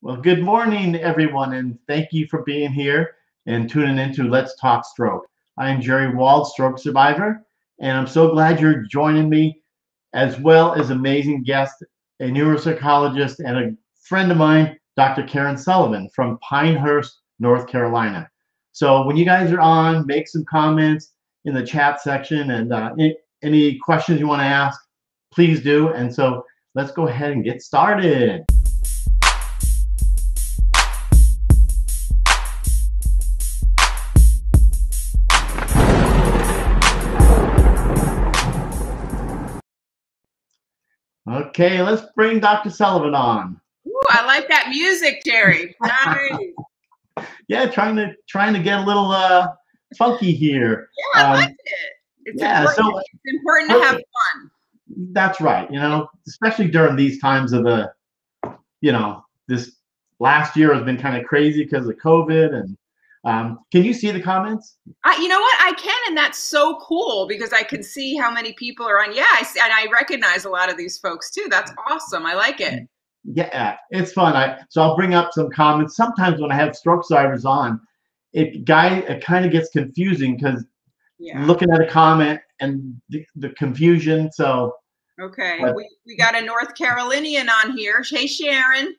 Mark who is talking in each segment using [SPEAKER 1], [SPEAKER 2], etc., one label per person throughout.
[SPEAKER 1] Well, good morning, everyone, and thank you for being here and tuning into Let's Talk Stroke. I am Jerry Wald, stroke survivor, and I'm so glad you're joining me, as well as amazing guest, a neuropsychologist and a friend of mine, Dr. Karen Sullivan from Pinehurst, North Carolina. So when you guys are on, make some comments in the chat section, and uh, any questions you want to ask, please do. And so let's go ahead and get started. Okay, let's bring Dr. Sullivan on.
[SPEAKER 2] Ooh, I like that music, Jerry. Nice.
[SPEAKER 1] yeah, trying to trying to get a little uh funky here.
[SPEAKER 2] Yeah, I um, like it. It's yeah, important. so it's important to have fun.
[SPEAKER 1] That's right. You know, especially during these times of the, you know, this last year has been kind of crazy because of COVID and um, can you see the comments?
[SPEAKER 2] I, you know what? I can, and that's so cool because I can see how many people are on. Yeah, I see, and I recognize a lot of these folks too. That's awesome. I like it.
[SPEAKER 1] Yeah, it's fun. I so I'll bring up some comments. Sometimes when I have stroke survivors on, it guy it kind of gets confusing because yeah. looking at a comment and the, the confusion. So
[SPEAKER 2] okay, but, we we got a North Carolinian on here. Hey, Sharon.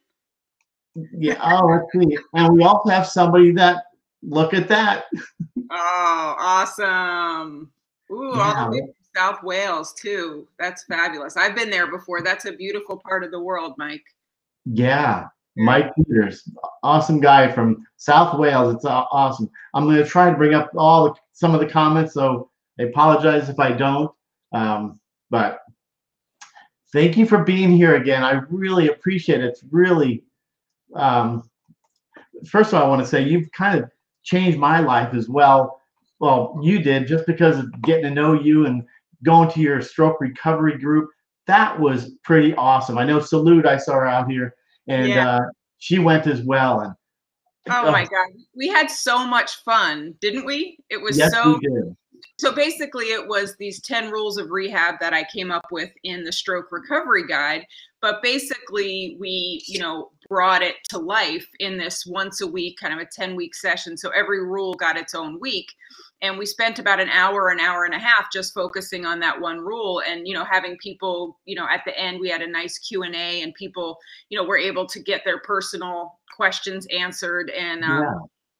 [SPEAKER 1] Yeah. Oh, let's see. And we also have somebody that Look at that.
[SPEAKER 2] oh, awesome. Ooh, yeah. all the way from South Wales too. That's fabulous. I've been there before. That's a beautiful part of the world, Mike.
[SPEAKER 1] Yeah. Mike Peters, awesome guy from South Wales. It's awesome. I'm going to try to bring up all the, some of the comments, so I apologize if I don't. Um, but thank you for being here again. I really appreciate it. It's really, um, first of all, I want to say you've kind of changed my life as well. Well, you did just because of getting to know you and going to your stroke recovery group. That was pretty awesome. I know Salute, I saw her out here, and yeah. uh, she went as well. And
[SPEAKER 2] oh, oh my god, we had so much fun, didn't we? It was yes, so. So basically, it was these 10 rules of rehab that I came up with in the stroke recovery guide. But basically, we, you know, brought it to life in this once a week kind of a 10 week session. So every rule got its own week. And we spent about an hour, an hour and a half just focusing on that one rule and, you know, having people, you know, at the end, we had a nice Q and A and people, you know, were able to get their personal questions answered. And, um, yeah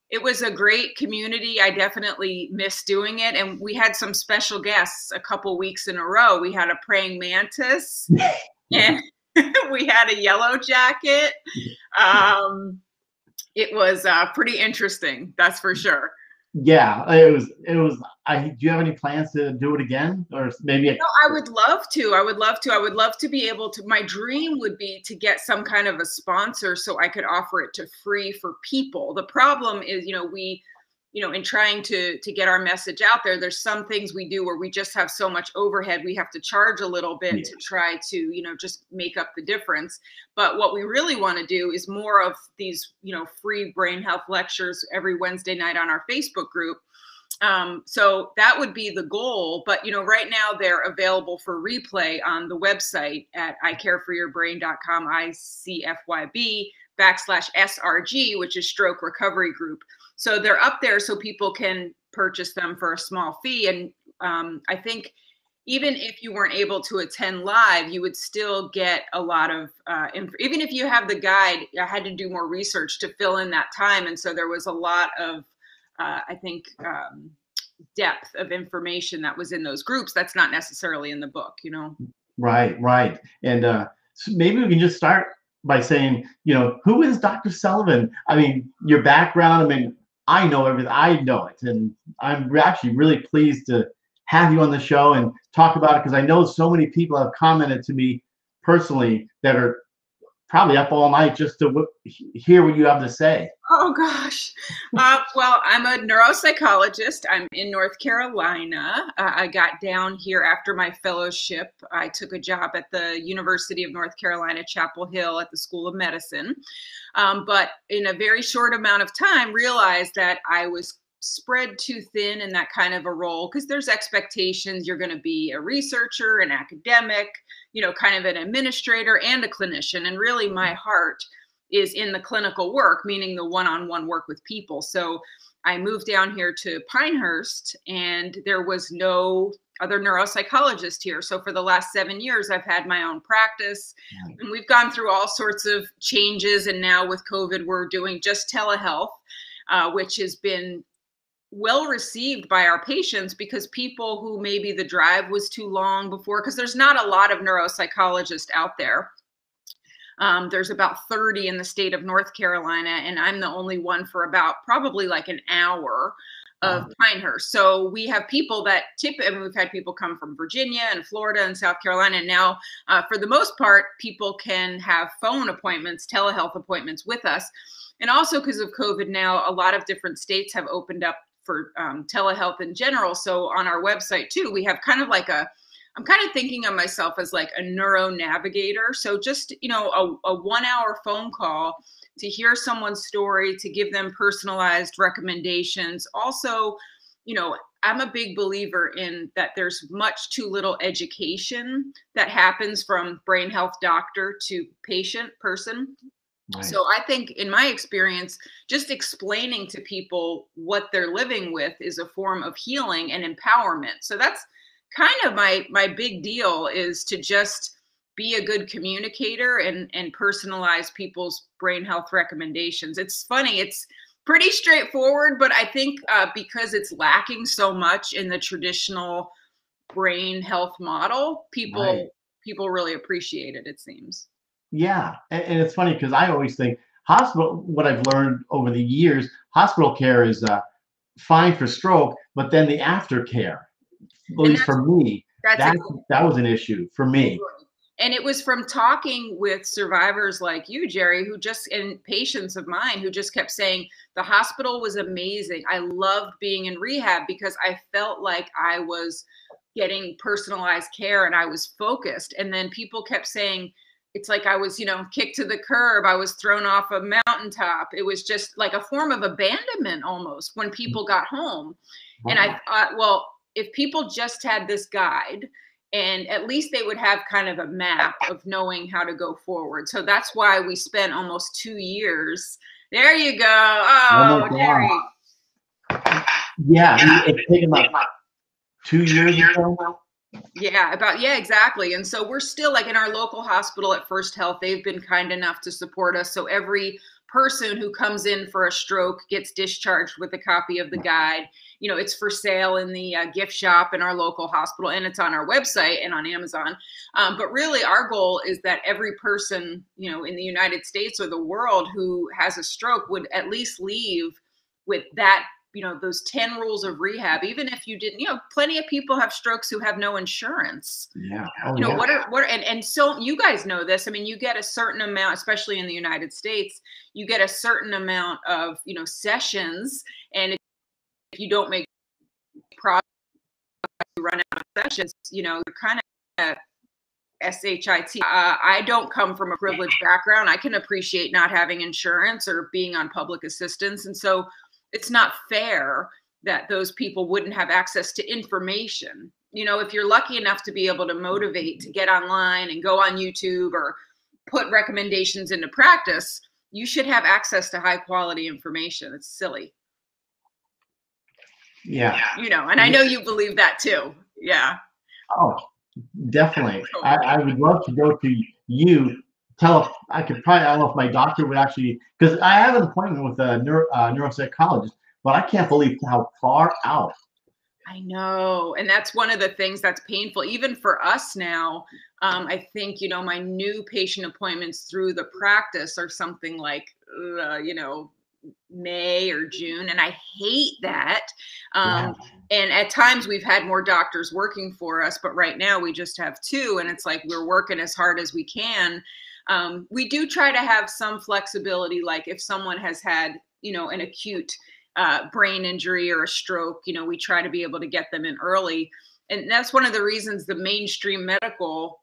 [SPEAKER 2] it was a great community. I definitely miss doing it. And we had some special guests a couple weeks in a row. We had a praying mantis and we had a yellow jacket. Um, it was uh, pretty interesting, that's for sure.
[SPEAKER 1] Yeah, it was. It was. I do you have any plans to do it again, or maybe? A-
[SPEAKER 2] no, I would love to. I would love to. I would love to be able to. My dream would be to get some kind of a sponsor so I could offer it to free for people. The problem is, you know, we you know in trying to to get our message out there there's some things we do where we just have so much overhead we have to charge a little bit yeah. to try to you know just make up the difference. But what we really want to do is more of these you know free brain health lectures every wednesday night on our facebook group. Um, so that would be the goal but you know right now they're available for replay on the website at icareforyourbrain.com icfyb backslash srg which is stroke recovery group so they're up there so people can purchase them for a small fee. And um, I think even if you weren't able to attend live, you would still get a lot of, uh, inf- even if you have the guide, I had to do more research to fill in that time. And so there was a lot of, uh, I think, um, depth of information that was in those groups that's not necessarily in the book, you know?
[SPEAKER 1] Right, right. And uh, so maybe we can just start by saying, you know, who is Dr. Sullivan? I mean, your background, I mean, I know everything. I know it, and I'm actually really pleased to have you on the show and talk about it because I know so many people have commented to me personally that are probably up all night just to w- hear what you have to say.
[SPEAKER 2] Oh gosh. Uh, well, I'm a neuropsychologist. I'm in North Carolina. Uh, I got down here after my fellowship. I took a job at the University of North Carolina, Chapel Hill, at the School of Medicine. Um, but in a very short amount of time, realized that I was spread too thin in that kind of a role because there's expectations you're going to be a researcher an academic you know kind of an administrator and a clinician and really my heart is in the clinical work, meaning the one on one work with people. So I moved down here to Pinehurst and there was no other neuropsychologist here. So for the last seven years, I've had my own practice and we've gone through all sorts of changes. And now with COVID, we're doing just telehealth, uh, which has been well received by our patients because people who maybe the drive was too long before, because there's not a lot of neuropsychologists out there. Um, there's about 30 in the state of North Carolina, and I'm the only one for about probably like an hour of Pinehurst. So we have people that tip, mean, we've had people come from Virginia and Florida and South Carolina. And now, uh, for the most part, people can have phone appointments, telehealth appointments with us. And also because of COVID now, a lot of different states have opened up for um, telehealth in general. So on our website too, we have kind of like a I'm kind of thinking of myself as like a neuro navigator. So just, you know, a, a one hour phone call to hear someone's story, to give them personalized recommendations. Also, you know, I'm a big believer in that there's much too little education that happens from brain health doctor to patient person. Right. So I think in my experience, just explaining to people what they're living with is a form of healing and empowerment. So that's kind of my my big deal is to just be a good communicator and and personalize people's brain health recommendations. It's funny, it's pretty straightforward, but I think uh, because it's lacking so much in the traditional brain health model, people right. people really appreciate it. It seems.
[SPEAKER 1] Yeah, and, and it's funny because I always think hospital. What I've learned over the years, hospital care is uh, fine for stroke, but then the aftercare at least for me, that that was an issue for me.
[SPEAKER 2] And it was from talking with survivors like you, Jerry, who just and patients of mine who just kept saying the hospital was amazing. I loved being in rehab because I felt like I was getting personalized care and I was focused. And then people kept saying, it's like I was, you know, kicked to the curb. I was thrown off a mountaintop. It was just like a form of abandonment almost when mm. people got home. And I thought, well, if people just had this guide and at least they would have kind of a map of knowing how to go forward. So that's why we spent almost two years. There you go. Oh, oh Jerry.
[SPEAKER 1] Yeah, it's taken like two years ago.
[SPEAKER 2] Yeah, about yeah, exactly. And so we're still like in our local hospital at First Health. They've been kind enough to support us. So every person who comes in for a stroke gets discharged with a copy of the guide. You know, it's for sale in the uh, gift shop in our local hospital and it's on our website and on Amazon. Um, but really, our goal is that every person, you know, in the United States or the world who has a stroke would at least leave with that you know those 10 rules of rehab even if you didn't you know plenty of people have strokes who have no insurance
[SPEAKER 1] yeah
[SPEAKER 2] oh, you know yeah. what are what are, and and so you guys know this i mean you get a certain amount especially in the united states you get a certain amount of you know sessions and if, you don't make progress you run out of sessions you know you're kind of SHIT. Uh, I don't come from a privileged background. I can appreciate not having insurance or being on public assistance. And so it's not fair that those people wouldn't have access to information. You know, if you're lucky enough to be able to motivate to get online and go on YouTube or put recommendations into practice, you should have access to high quality information. It's silly.
[SPEAKER 1] Yeah.
[SPEAKER 2] You know, and I know you believe that too. Yeah.
[SPEAKER 1] Oh, definitely. I, I would love to go to you tell I could probably I don't know if my doctor would actually because I have an appointment with a neuro, uh, neuropsychologist, but I can't believe how far out.
[SPEAKER 2] I know, and that's one of the things that's painful, even for us now. Um, I think you know my new patient appointments through the practice are something like uh, you know May or June, and I hate that. Um, yeah. And at times we've had more doctors working for us, but right now we just have two, and it's like we're working as hard as we can um, we do try to have some flexibility, like if someone has had, you know, an acute uh, brain injury or a stroke, you know, we try to be able to get them in early. And that's one of the reasons the mainstream medical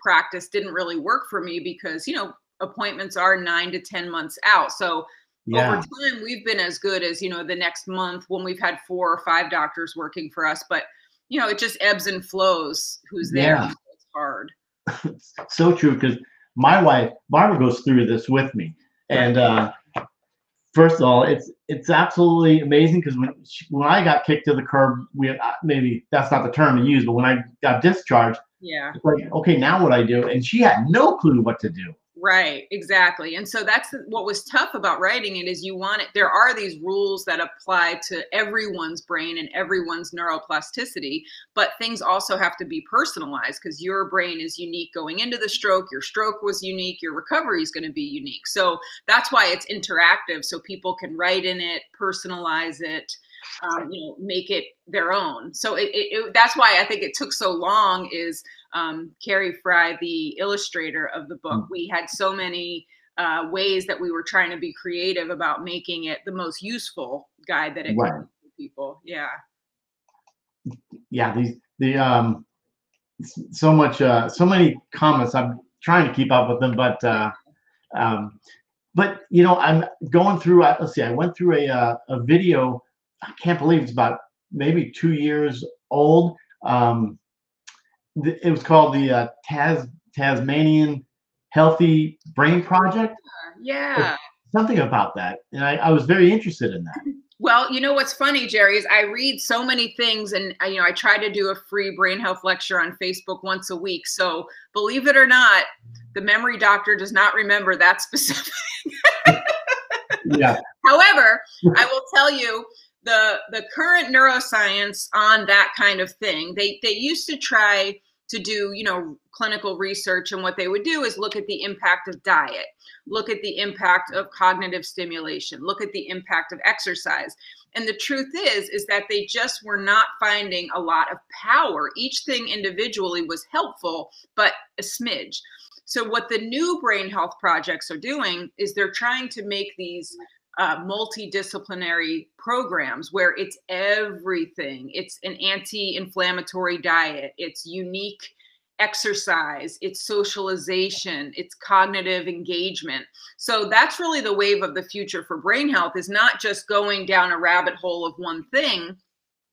[SPEAKER 2] practice didn't really work for me because, you know, appointments are nine to 10 months out. So yeah. over time, we've been as good as, you know, the next month when we've had four or five doctors working for us. But, you know, it just ebbs and flows who's there. Yeah. it's hard.
[SPEAKER 1] so true. Because my wife Barbara goes through this with me. And uh, first of all, it's it's absolutely amazing because when when I got kicked to the curb, we uh, maybe that's not the term to use, but when I got discharged,
[SPEAKER 2] yeah,
[SPEAKER 1] it's like okay, now what I do? And she had no clue what to do.
[SPEAKER 2] Right, exactly. And so that's what was tough about writing it is you want it there are these rules that apply to everyone's brain and everyone's neuroplasticity, but things also have to be personalized because your brain is unique going into the stroke, your stroke was unique, your recovery is going to be unique. So that's why it's interactive so people can write in it, personalize it, um, you know, make it their own. So it, it, it, that's why I think it took so long is um, Carrie Fry, the illustrator of the book, mm. we had so many uh, ways that we were trying to be creative about making it the most useful guide that it right. can people. Yeah.
[SPEAKER 1] Yeah. These, the, um, so much, uh, so many comments. I'm trying to keep up with them, but, uh, um, but you know, I'm going through, let's see, I went through a, uh, a video. I can't believe it's about maybe two years old. Um, it was called the uh, Tas Tasmanian Healthy Brain Project.
[SPEAKER 2] Yeah.
[SPEAKER 1] Something about that, and I, I was very interested in that.
[SPEAKER 2] Well, you know what's funny, Jerry, is I read so many things, and you know I try to do a free brain health lecture on Facebook once a week. So believe it or not, the memory doctor does not remember that specific.
[SPEAKER 1] yeah.
[SPEAKER 2] However, I will tell you the the current neuroscience on that kind of thing. They they used to try to do, you know, clinical research and what they would do is look at the impact of diet, look at the impact of cognitive stimulation, look at the impact of exercise. And the truth is is that they just were not finding a lot of power. Each thing individually was helpful, but a smidge. So what the new brain health projects are doing is they're trying to make these uh, multidisciplinary programs where it's everything. It's an anti-inflammatory diet. It's unique exercise, it's socialization, it's cognitive engagement. So that's really the wave of the future for brain health is not just going down a rabbit hole of one thing.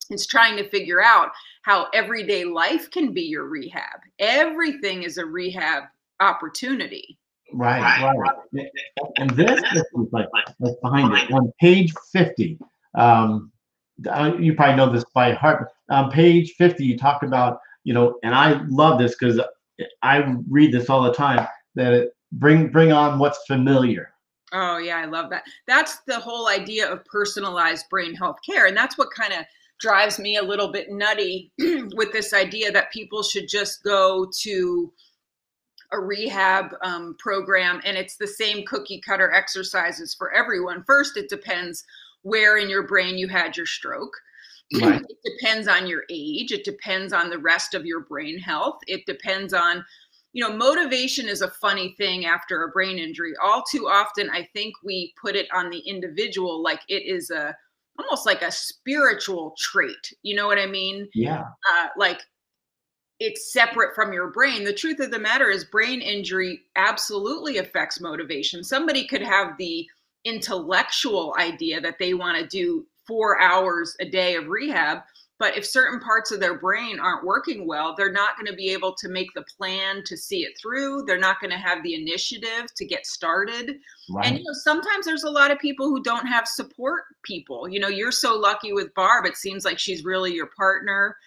[SPEAKER 2] It's trying to figure out how everyday life can be your rehab. Everything is a rehab opportunity.
[SPEAKER 1] Right, right. right. And this, this is like, like behind it on page 50. Um, you probably know this by heart. On page 50, you talk about, you know, and I love this because I read this all the time that it, bring bring on what's familiar.
[SPEAKER 2] Oh yeah, I love that. That's the whole idea of personalized brain health care, and that's what kind of drives me a little bit nutty with this idea that people should just go to a rehab um, program and it's the same cookie cutter exercises for everyone. First, it depends where in your brain you had your stroke. Right. it depends on your age. It depends on the rest of your brain health. It depends on, you know, motivation is a funny thing after a brain injury. All too often, I think we put it on the individual like it is a almost like a spiritual trait. You know what I mean?
[SPEAKER 1] Yeah.
[SPEAKER 2] Uh, like it's separate from your brain. The truth of the matter is, brain injury absolutely affects motivation. Somebody could have the intellectual idea that they want to do four hours a day of rehab, but if certain parts of their brain aren't working well, they're not going to be able to make the plan to see it through. They're not going to have the initiative to get started. Right. And you know, sometimes there's a lot of people who don't have support people. You know, you're so lucky with Barb. It seems like she's really your partner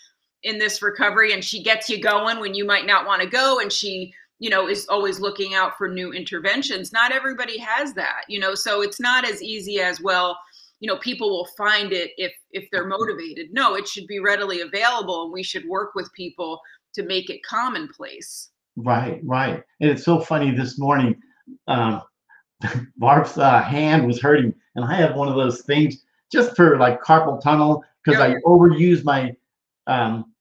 [SPEAKER 2] in this recovery and she gets you going when you might not want to go and she you know is always looking out for new interventions. Not everybody has that you know so it's not as easy as well you know people will find it if if they're motivated. No it should be readily available and we should work with people to make it commonplace.
[SPEAKER 1] Right right. And it's so funny this morning um barb's uh, hand was hurting and i have one of those things just for like carpal tunnel because i overuse my um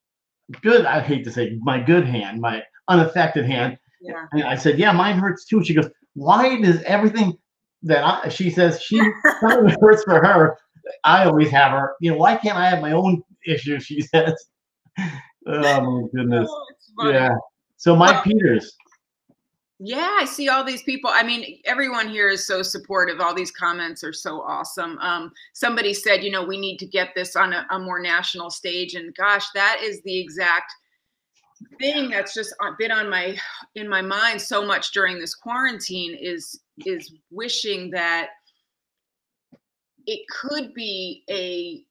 [SPEAKER 1] good, I hate to say, my good hand, my unaffected hand.
[SPEAKER 2] Yeah.
[SPEAKER 1] And I said, yeah, mine hurts too. She goes, why does everything that I, she says she hurts for her? I always have her. You know, why can't I have my own issue? She says. oh my goodness. Oh, yeah. So Mike Peters,
[SPEAKER 2] yeah, I see all these people. I mean, everyone here is so supportive. All these comments are so awesome. Um, somebody said, you know, we need to get this on a, a more national stage, and gosh, that is the exact thing that's just been on my in my mind so much during this quarantine is is wishing that it could be a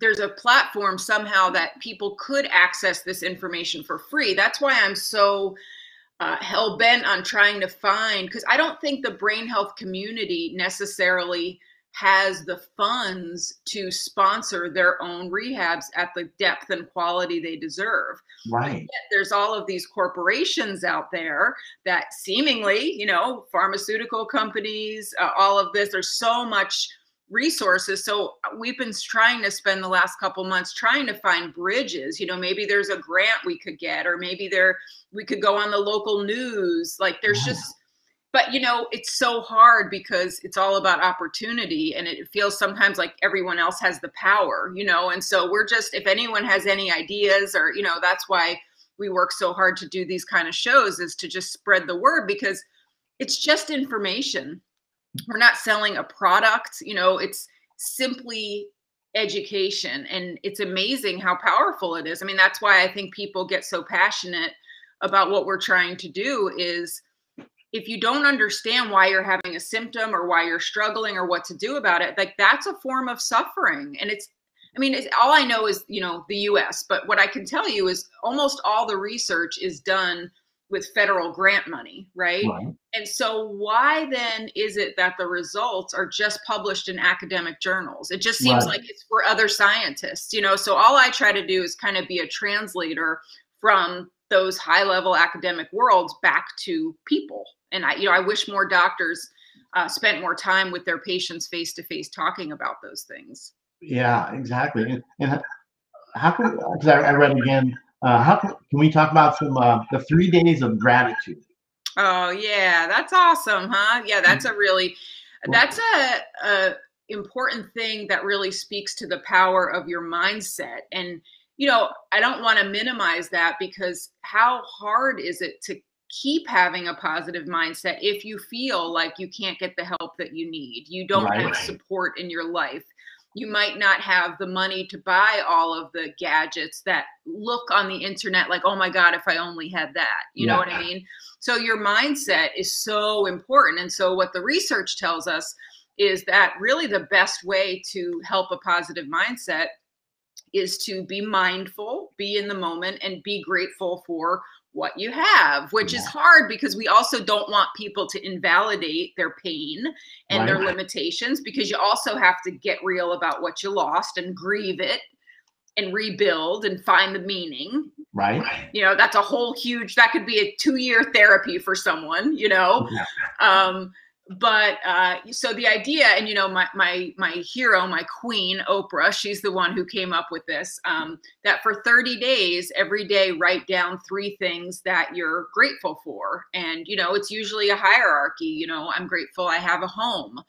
[SPEAKER 2] there's a platform somehow that people could access this information for free. That's why I'm so uh, hell bent on trying to find because I don't think the brain health community necessarily has the funds to sponsor their own rehabs at the depth and quality they deserve.
[SPEAKER 1] Right.
[SPEAKER 2] There's all of these corporations out there that seemingly, you know, pharmaceutical companies, uh, all of this, there's so much resources. So uh, we've been trying to spend the last couple months trying to find bridges. You know, maybe there's a grant we could get, or maybe there we could go on the local news. Like there's yeah. just but you know it's so hard because it's all about opportunity and it feels sometimes like everyone else has the power you know and so we're just if anyone has any ideas or you know that's why we work so hard to do these kind of shows is to just spread the word because it's just information we're not selling a product you know it's simply education and it's amazing how powerful it is i mean that's why i think people get so passionate about what we're trying to do is if you don't understand why you're having a symptom or why you're struggling or what to do about it, like that's a form of suffering. And it's, I mean, it's, all I know is, you know, the US, but what I can tell you is almost all the research is done with federal grant money, right? right? And so, why then is it that the results are just published in academic journals? It just seems right. like it's for other scientists, you know? So, all I try to do is kind of be a translator from those high level academic worlds back to people and I, you know, I wish more doctors uh, spent more time with their patients face to face talking about those things.
[SPEAKER 1] Yeah, exactly. And, and how can, because I, I, read again, uh, how can, can we talk about some uh, the three days of gratitude?
[SPEAKER 2] Oh yeah, that's awesome, huh? Yeah, that's a really, that's a, a important thing that really speaks to the power of your mindset and you know i don't want to minimize that because how hard is it to keep having a positive mindset if you feel like you can't get the help that you need. You don't right. have support in your life. You might not have the money to buy all of the gadgets that look on the internet like, oh my God, if I only had that. You yeah. know what I mean? So your mindset is so important. And so what the research tells us is that really the best way to help a positive mindset is to be mindful, be in the moment, and be grateful for what you have, which yeah. is hard because we also don't want people to invalidate their pain and right. their limitations because you also have to get real about what you lost and grieve it and rebuild and find the meaning.
[SPEAKER 1] Right.
[SPEAKER 2] You know, that's a whole huge that could be a 2-year therapy for someone, you know. Yeah. Um but uh, so the idea and you know my my my hero my queen oprah she's the one who came up with this um, that for 30 days every day write down three things that you're grateful for and you know it's usually a hierarchy you know i'm grateful i have a home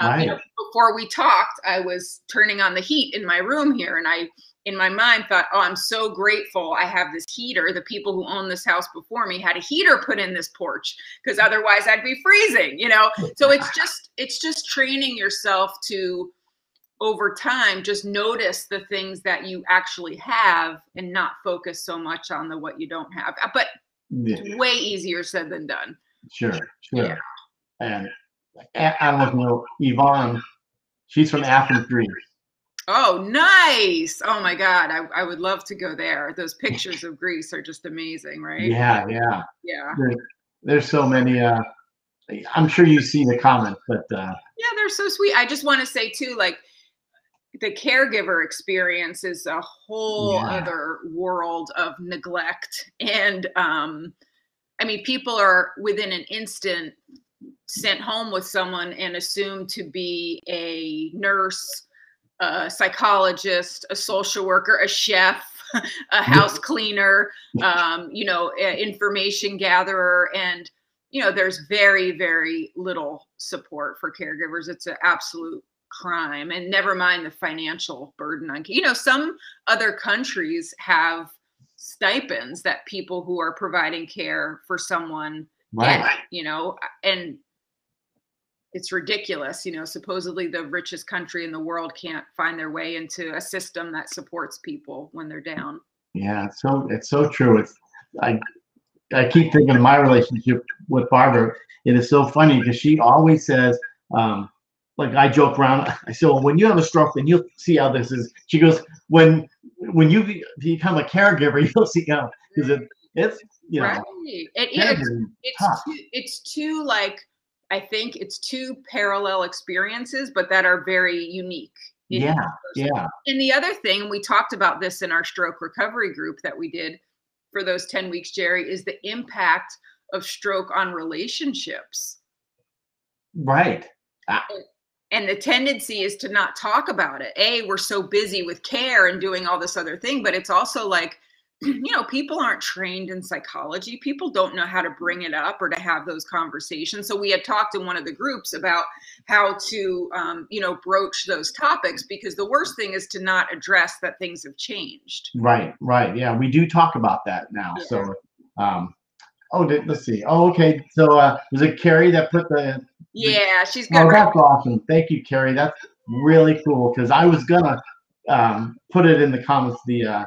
[SPEAKER 2] right. um, you know, before we talked i was turning on the heat in my room here and i in my mind thought, oh, I'm so grateful I have this heater. The people who owned this house before me had a heater put in this porch because otherwise I'd be freezing, you know? So it's just, it's just training yourself to over time just notice the things that you actually have and not focus so much on the what you don't have. Uh, but yeah. way easier said than done.
[SPEAKER 1] Sure, sure. Yeah. And I don't know if you know Yvonne, she's from Athens, Greece
[SPEAKER 2] Oh, nice. Oh my God. I, I would love to go there. Those pictures of Greece are just amazing, right?
[SPEAKER 1] Yeah, yeah.
[SPEAKER 2] Yeah.
[SPEAKER 1] There, there's so many uh I'm sure you see the comments, but uh
[SPEAKER 2] Yeah, they're so sweet. I just want to say too, like the caregiver experience is a whole yeah. other world of neglect. And um I mean, people are within an instant sent home with someone and assumed to be a nurse a psychologist, a social worker, a chef, a house cleaner, um, you know, information gatherer, and you know, there's very, very little support for caregivers. It's an absolute crime, and never mind the financial burden on. You know, some other countries have stipends that people who are providing care for someone right. get. You know, and it's ridiculous. You know, supposedly the richest country in the world can't find their way into a system that supports people when they're down.
[SPEAKER 1] Yeah, it's so it's so true. It's I I keep thinking of my relationship with Barbara. It is so funny because she always says, um, like I joke around. I say, well, when you have a stroke, then you'll see how this is. She goes, when when you become a caregiver, you'll see how because it, it's you know,
[SPEAKER 2] right. It, it's, it's too, it's too like I think it's two parallel experiences, but that are very unique.
[SPEAKER 1] Yeah, yeah.
[SPEAKER 2] And the other thing, we talked about this in our stroke recovery group that we did for those 10 weeks, Jerry, is the impact of stroke on relationships.
[SPEAKER 1] Right.
[SPEAKER 2] Ah. And the tendency is to not talk about it. A, we're so busy with care and doing all this other thing, but it's also like you know, people aren't trained in psychology. People don't know how to bring it up or to have those conversations. So we had talked in one of the groups about how to, um, you know, broach those topics because the worst thing is to not address that things have changed.
[SPEAKER 1] Right, right. Yeah, we do talk about that now. Yeah. So, um, oh, did, let's see. Oh, okay. So uh, was it Carrie that put the?
[SPEAKER 2] Yeah, she's
[SPEAKER 1] good. Oh, that's awesome. Thank you, Carrie. That's really cool because I was gonna um, put it in the comments. The uh,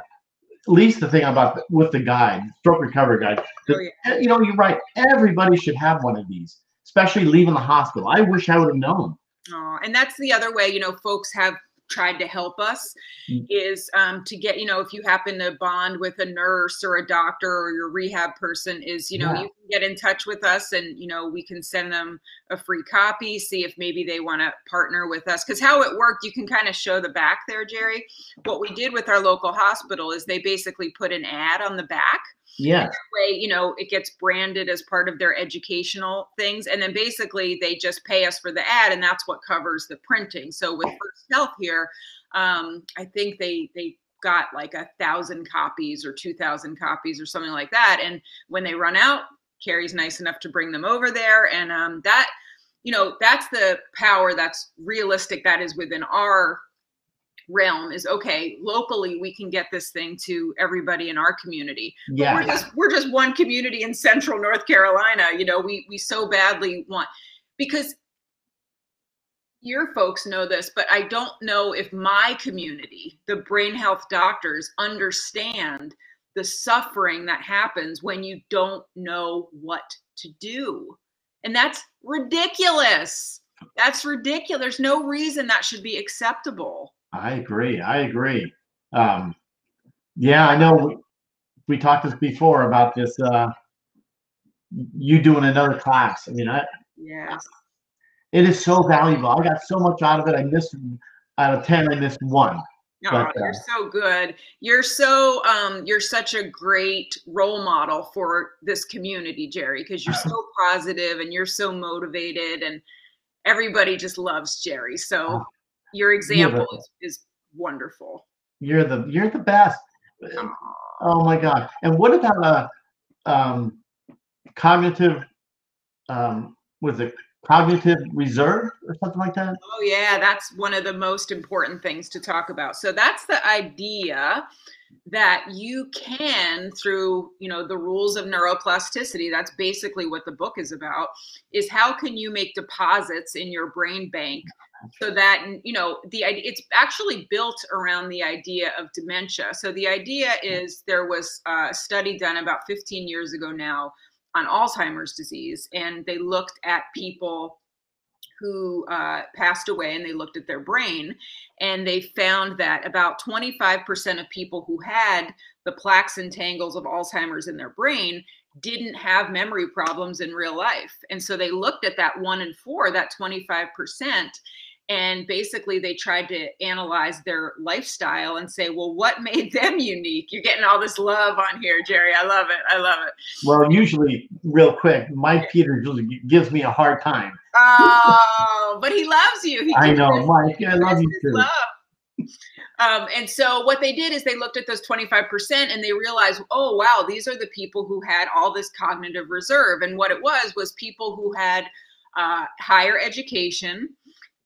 [SPEAKER 1] least the thing about the, with the guide, stroke recovery guide. Oh, yeah. Eh, you know, you're right. Everybody should have one of these, especially leaving the hospital. I wish I would have known.
[SPEAKER 2] Oh, and that's the other way. You know, folks have tried to help us mm. is um, to get you know if you happen to bond with a nurse or a doctor or your rehab person is you know yeah. you can get in touch with us and you know we can send them a free copy see if maybe they want to partner with us because how it worked you can kind of show the back there jerry what we did with our local hospital is they basically put an ad on the back
[SPEAKER 1] yeah.
[SPEAKER 2] way you know it gets branded as part of their educational things and then basically they just pay us for the ad and that's what covers the printing. So with first health here um, i think they they got like a thousand copies or two thousand copies or something like that and when they run out carrie's nice enough to bring them over there and um, that you know that's the power that's realistic that is within our realm is okay locally we can get this thing to everybody in our community.
[SPEAKER 1] Yeah
[SPEAKER 2] we're just we're just one community in central north carolina you know we we so badly want because your folks know this but i don't know if my community the brain health doctors understand the suffering that happens when you don't know what to do. And that's ridiculous. That's ridiculous. There's no reason that should be acceptable
[SPEAKER 1] I agree. I agree. Um, yeah, I know. We talked this before about this. Uh, you doing another class. I mean, I.
[SPEAKER 2] Yes.
[SPEAKER 1] It is so valuable. I got so much out of it. I missed out of ten. I missed one.
[SPEAKER 2] Oh, but, you're uh, so good. You're so um, you're such a great role model for this community, Jerry, because you're so positive and you're so motivated, and everybody just loves Jerry. So your example is, is wonderful.
[SPEAKER 1] You're the you're the best. Aww. Oh my god! And what about a uh, um, cognitive? Um, was it cognitive reserve or something like that?
[SPEAKER 2] Oh yeah, that's one of the most important things to talk about. So that's the idea that you can through you know the rules of neuroplasticity that's basically what the book is about is how can you make deposits in your brain bank so that you know the it's actually built around the idea of dementia. So the idea is there was a study done about 15 years ago now on alzheimer's disease and they looked at people who uh, passed away and they looked at their brain and they found that about 25% of people who had the plaques and tangles of alzheimer's in their brain didn't have memory problems in real life. And so they looked at that one in four that 25% and basically they tried to analyze their lifestyle and say well what made them unique? You're getting all this love on here jerry. I love it. I love it.
[SPEAKER 1] Well usually real quick mike peter gives me a hard time.
[SPEAKER 2] Oh but he loves you. He
[SPEAKER 1] i know mike. I love you too. love.
[SPEAKER 2] Um, and so what they did is they looked at those 25% and they realized, oh, wow, these are the people who had all this cognitive reserve. And what it was was people who had uh, higher education,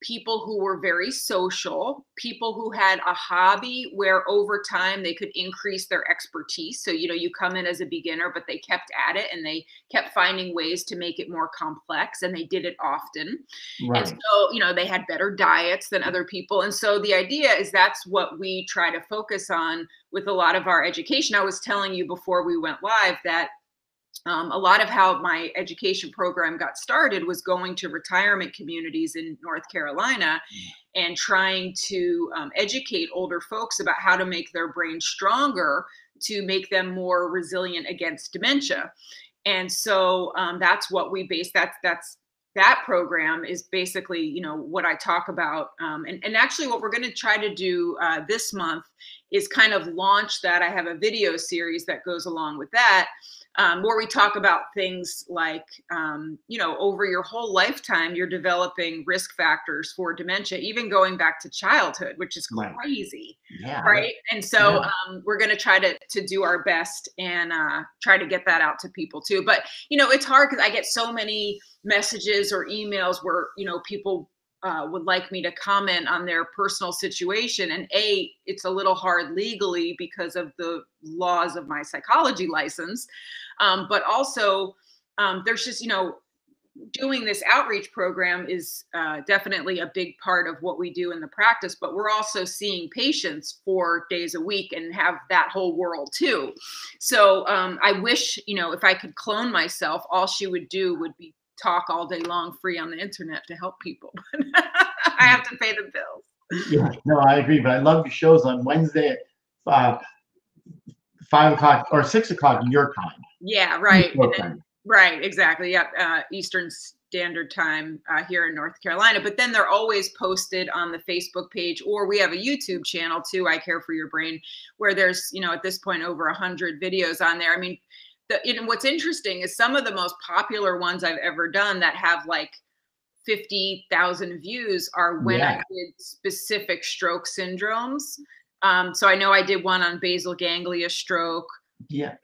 [SPEAKER 2] people who were very social, people who had a hobby where over time they could increase their expertise. So, you know, you come in as a beginner, but they kept at it and they kept finding ways to make it more complex and they did it often. Right. And so, you know, they had better diets than other people. And so the idea is that's what we try to focus on with a lot of our education. I was telling you before we went live that um, a lot of how my education program got started was going to retirement communities in North Carolina mm. and trying to um, educate older folks about how to make their brain stronger to make them more resilient against dementia. And so um, that's what we base that's that's that program is basically you know what i talk about um, and, and actually what we're going to try to do uh, this month is kind of launch that i have a video series that goes along with that um, where we talk about things like, um, you know, over your whole lifetime, you're developing risk factors for dementia, even going back to childhood, which is crazy, yeah. right? And so yeah. um, we're going to try to to do our best and uh, try to get that out to people too. But you know, it's hard because I get so many messages or emails where you know people uh, would like me to comment on their personal situation. And A, it's a little hard legally because of the laws of my psychology license. Um, but also, um, there's just, you know, doing this outreach program is uh, definitely a big part of what we do in the practice, but we're also seeing patients four days a week and have that whole world too. So um, I wish, you know, if I could clone myself, all she would do would be talk all day long free on the internet to help people. I have to pay the bills.
[SPEAKER 1] Yeah, no, I agree. But I love your shows on Wednesday at uh, five o'clock or six o'clock your time.
[SPEAKER 2] Yeah, right. Then, right, exactly. Yep, uh, Eastern Standard Time uh, here in North Carolina. But then they're always posted on the Facebook page, or we have a YouTube channel too. I Care for Your Brain, where there's you know at this point over a hundred videos on there. I mean, the, and what's interesting is some of the most popular ones I've ever done that have like 50,000 views are when yeah. I did specific stroke syndromes. Um, so I know I did one on basal ganglia stroke.
[SPEAKER 1] Yeah.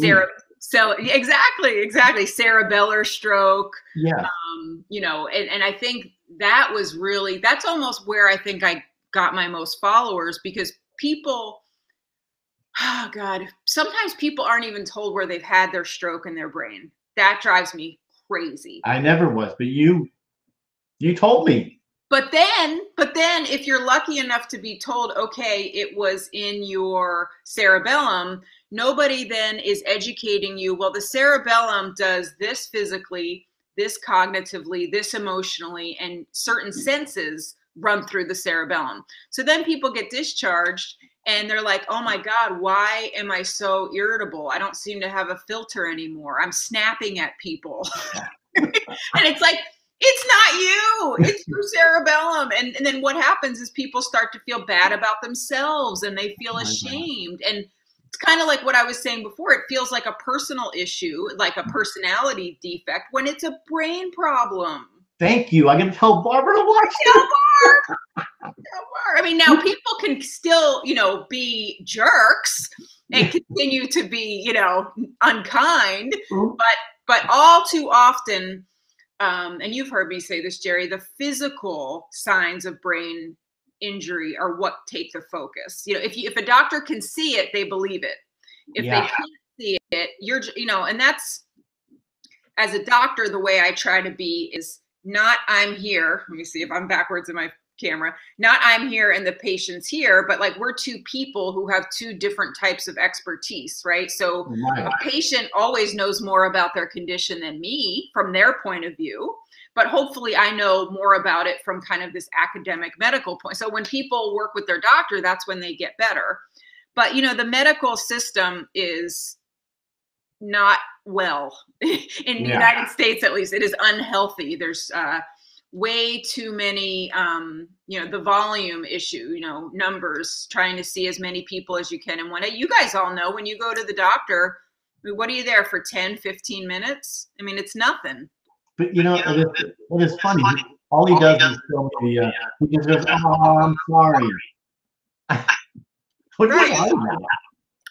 [SPEAKER 2] Sarah, so exactly, exactly. Cerebellar stroke.
[SPEAKER 1] Yeah.
[SPEAKER 2] Um, you know, and, and I think that was really, that's almost where I think I got my most followers because people oh god. Sometimes people aren't even told where they've had their stroke in their brain. That drives me crazy.
[SPEAKER 1] I never was but you you told me.
[SPEAKER 2] But then but then if you're lucky enough to be told okay it was in your cerebellum nobody then is educating you well the cerebellum does this physically this cognitively this emotionally and certain senses run through the cerebellum. So then people get discharged and they're like, oh my God, why am I so irritable? I don't seem to have a filter anymore. I'm snapping at people. and it's like, it's not you, it's your cerebellum. And, and then what happens is people start to feel bad about themselves and they feel ashamed. And it's kind of like what I was saying before. It feels like a personal issue, like a personality defect when it's a brain problem.
[SPEAKER 1] Thank you. I can tell Barbara to watch
[SPEAKER 2] tell Barb. tell Barb. I mean, now people can still, you know, be jerks and continue to be, you know, unkind, mm-hmm. but but all too often, um, and you've heard me say this, Jerry, the physical signs of brain injury are what take the focus. You know, if you if a doctor can see it, they believe it. If yeah. they can't see it, you're you know, and that's as a doctor, the way I try to be is not I'm here. Let me see if I'm backwards in my camera. Not I'm here and the patient's here, but like we're two people who have two different types of expertise, right? So right. a patient always knows more about their condition than me from their point of view. But hopefully, I know more about it from kind of this academic medical point. So, when people work with their doctor, that's when they get better. But, you know, the medical system is not well in yeah. the United States, at least. It is unhealthy. There's uh, way too many, um, you know, the volume issue, you know, numbers, trying to see as many people as you can. And when you guys all know, when you go to the doctor, I mean, what are you there for 10, 15 minutes? I mean, it's nothing.
[SPEAKER 1] But you know, it is, it is funny. All he does is show me the, uh, he just goes, oh, I'm sorry. what right.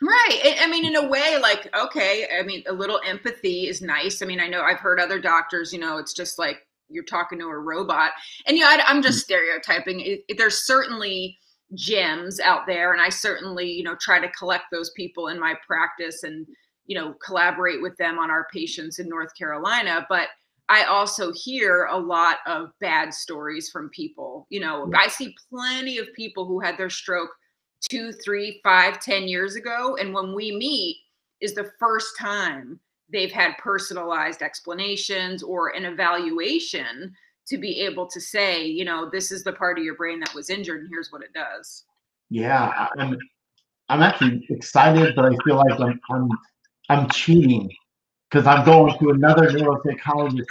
[SPEAKER 2] Right. I mean, in a way, like, okay, I mean, a little empathy is nice. I mean, I know I've heard other doctors, you know, it's just like you're talking to a robot. And, you know, I, am just stereotyping. It, it, there's certainly gems out there, and I certainly, you know, try to collect those people in my practice and, you know, collaborate with them on our patients in North Carolina. But I also hear a lot of bad stories from people. You know, I see plenty of people who had their stroke two, three, five, ten years ago. And when we meet, is the first time they've had personalized explanations or an evaluation to be able to say, you know, this is the part of your brain that was injured and here's what it does.
[SPEAKER 1] Yeah, I'm, I'm actually excited, but I feel like I'm I'm, I'm cheating because I'm going to another neuropsychologist.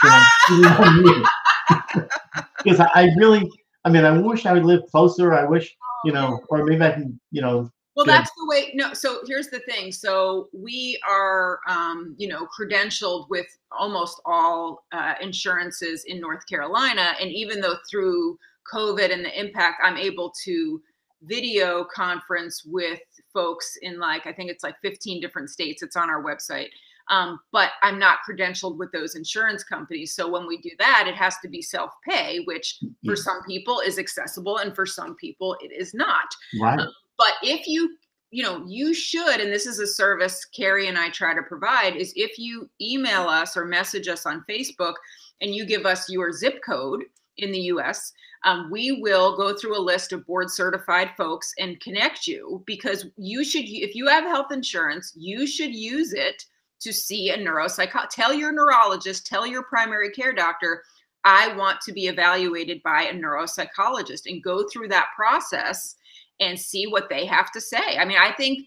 [SPEAKER 1] Because I, I really, I mean, I wish I would live closer. I wish, you know, or maybe I can, you know,
[SPEAKER 2] well, that's the way. No, so here's the thing. So we are, um, you know, credentialed with almost all uh, insurances in North Carolina, and even though through COVID and the impact, I'm able to video conference with folks in like I think it's like 15 different states. It's on our website. Um, but I'm not credentialed with those insurance companies. So when we do that, it has to be self pay, which for some people is accessible and for some people it is not.
[SPEAKER 1] Right.
[SPEAKER 2] Um, but if you, you know, you should, and this is a service Carrie and I try to provide, is if you email us or message us on Facebook and you give us your zip code in the US, um, we will go through a list of board certified folks and connect you because you should, if you have health insurance, you should use it to see a neuropsychologist. Tell your neurologist, tell your primary care doctor, I want to be evaluated by a neuropsychologist and go through that process and see what they have to say. I mean, I think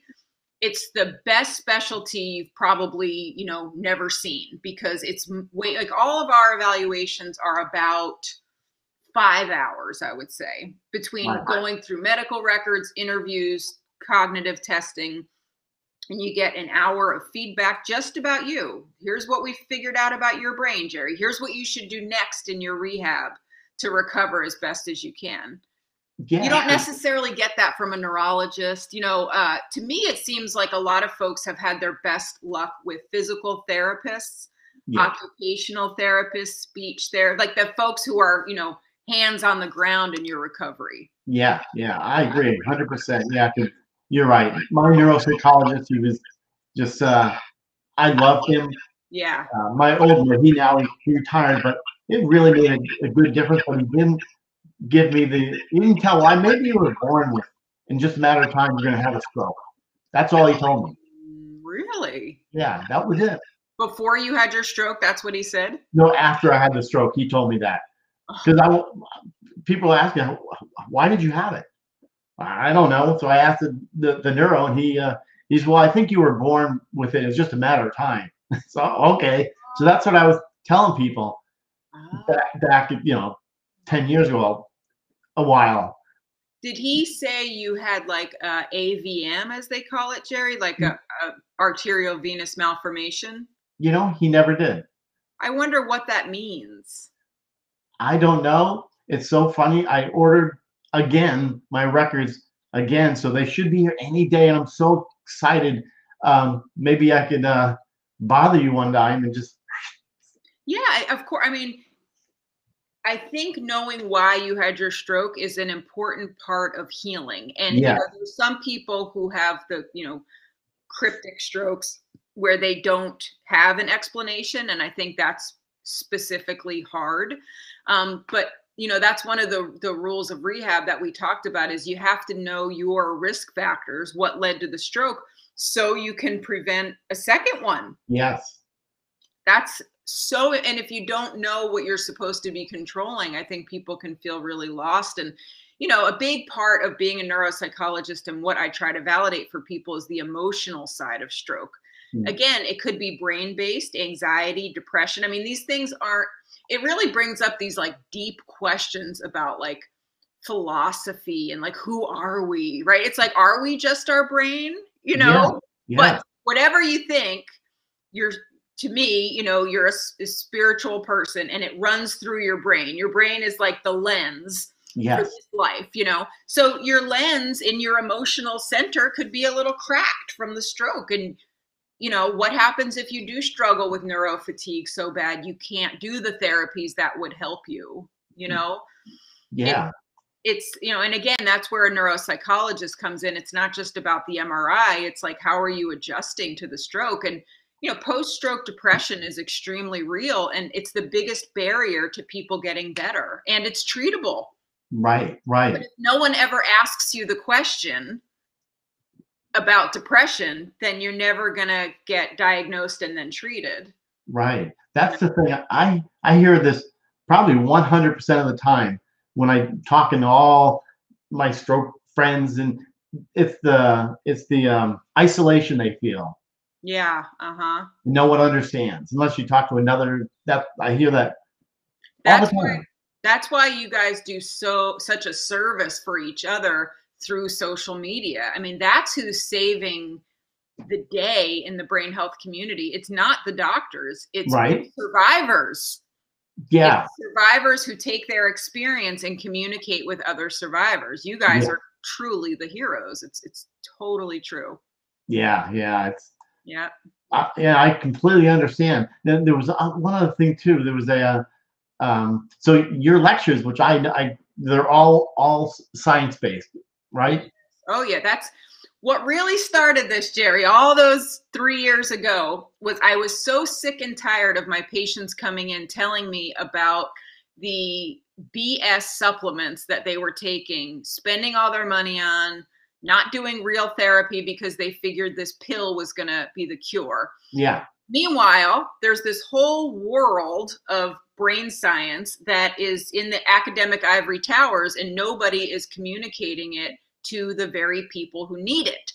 [SPEAKER 2] it's the best specialty you've probably, you know, never seen because it's way like all of our evaluations are about five hours, I would say, between going through medical records, interviews, cognitive testing, and you get an hour of feedback just about you. Here's what we figured out about your brain, Jerry. Here's what you should do next in your rehab to recover as best as you can. Yeah. You don't necessarily get that from a neurologist. You know, uh, to me, it seems like a lot of folks have had their best luck with physical therapists, yeah. occupational therapists, speech therapists, like the folks who are, you know, hands on the ground in your recovery.
[SPEAKER 1] Yeah, yeah, I agree, hundred percent. Yeah, you're right. My neuropsychologist, he was just, uh, I loved him.
[SPEAKER 2] Yeah.
[SPEAKER 1] Uh, my old one, he now he retired, but it really made a, a good difference. But he didn't give me the. He didn't tell why. Maybe you were born with. In just a matter of time, you're going to have a stroke. That's all he told me.
[SPEAKER 2] Really?
[SPEAKER 1] Yeah, that was it.
[SPEAKER 2] Before you had your stroke, that's what he said.
[SPEAKER 1] No, after I had the stroke, he told me that. Because I, people ask me, why did you have it? I don't know. So I asked the, the, the neuro, and he uh, he's well, I think you were born with it. It's just a matter of time. so okay, so that's what I was telling people ah. back, back you know, ten years ago, a while.
[SPEAKER 2] Did he say you had like uh, AVM, as they call it, Jerry, like a, a arterial venous malformation?
[SPEAKER 1] You know, he never did.
[SPEAKER 2] I wonder what that means.
[SPEAKER 1] I don't know. It's so funny. I ordered again my records again, so they should be here any day, and I'm so excited. Um, maybe I could uh, bother you one time and just.
[SPEAKER 2] Yeah, of course. I mean, I think knowing why you had your stroke is an important part of healing. And yeah. you know, there's some people who have the, you know, cryptic strokes where they don't have an explanation. And I think that's specifically hard. Um, but you know that's one of the the rules of rehab that we talked about is you have to know your risk factors what led to the stroke so you can prevent a second one.
[SPEAKER 1] Yes.
[SPEAKER 2] That's so and if you don't know what you're supposed to be controlling i think people can feel really lost and you know a big part of being a neuropsychologist and what i try to validate for people is the emotional side of stroke mm. again it could be brain based anxiety depression i mean these things aren't it really brings up these like deep questions about like philosophy and like who are we right it's like are we just our brain you know yeah, yeah. but whatever you think you're to me you know you're a, a, spiritual person and it runs through your brain your brain is like the lens
[SPEAKER 1] yes. for
[SPEAKER 2] life you know so your lens in your emotional center could be a little cracked from the stroke and you know, what happens if you do struggle with neuro fatigue so bad you can't do the therapies that would help you, you mm. know?
[SPEAKER 1] Yeah.
[SPEAKER 2] It, it's, you know, and again, that's where a neuropsychologist comes in. It's not just about the MRI, it's like, how are you adjusting to the stroke? And, you know, post stroke depression is extremely real and it's the biggest barrier to people getting better and it's treatable.
[SPEAKER 1] Right, right.
[SPEAKER 2] No one ever asks you the question, about depression, then you're never going to get diagnosed and then treated.
[SPEAKER 1] Right. That's the thing. I I hear this probably 100% of the time when I talking to all my stroke friends and it's the it's the um, isolation they feel.
[SPEAKER 2] Yeah. Uh huh.
[SPEAKER 1] No one understands unless you talk to another. That I hear that.
[SPEAKER 2] That's why. That's why you guys do so such a service for each other through social media. I mean, that's who's saving the day in the brain health community. It's not the doctors, it's
[SPEAKER 1] right.
[SPEAKER 2] survivors.
[SPEAKER 1] Yeah.
[SPEAKER 2] It's survivors who take their experience and communicate with other survivors. You guys yeah. are truly the heroes. It's it's totally true.
[SPEAKER 1] Yeah, yeah, it's
[SPEAKER 2] yeah.
[SPEAKER 1] Uh, yeah, I completely understand. Then there was uh, one other thing too. There was a uh, um, so your lectures, which I, I they're all all science based, right?
[SPEAKER 2] Oh yeah, that's what really started this, Jerry. All those three years ago was I was so sick and tired of my patients coming in telling me about the BS supplements that they were taking, spending all their money on, not doing real therapy because they figured this pill was going to be the cure.
[SPEAKER 1] Yeah.
[SPEAKER 2] Meanwhile, there's this whole world of brain science that is in the academic ivory towers, and nobody is communicating it to the very people who need it.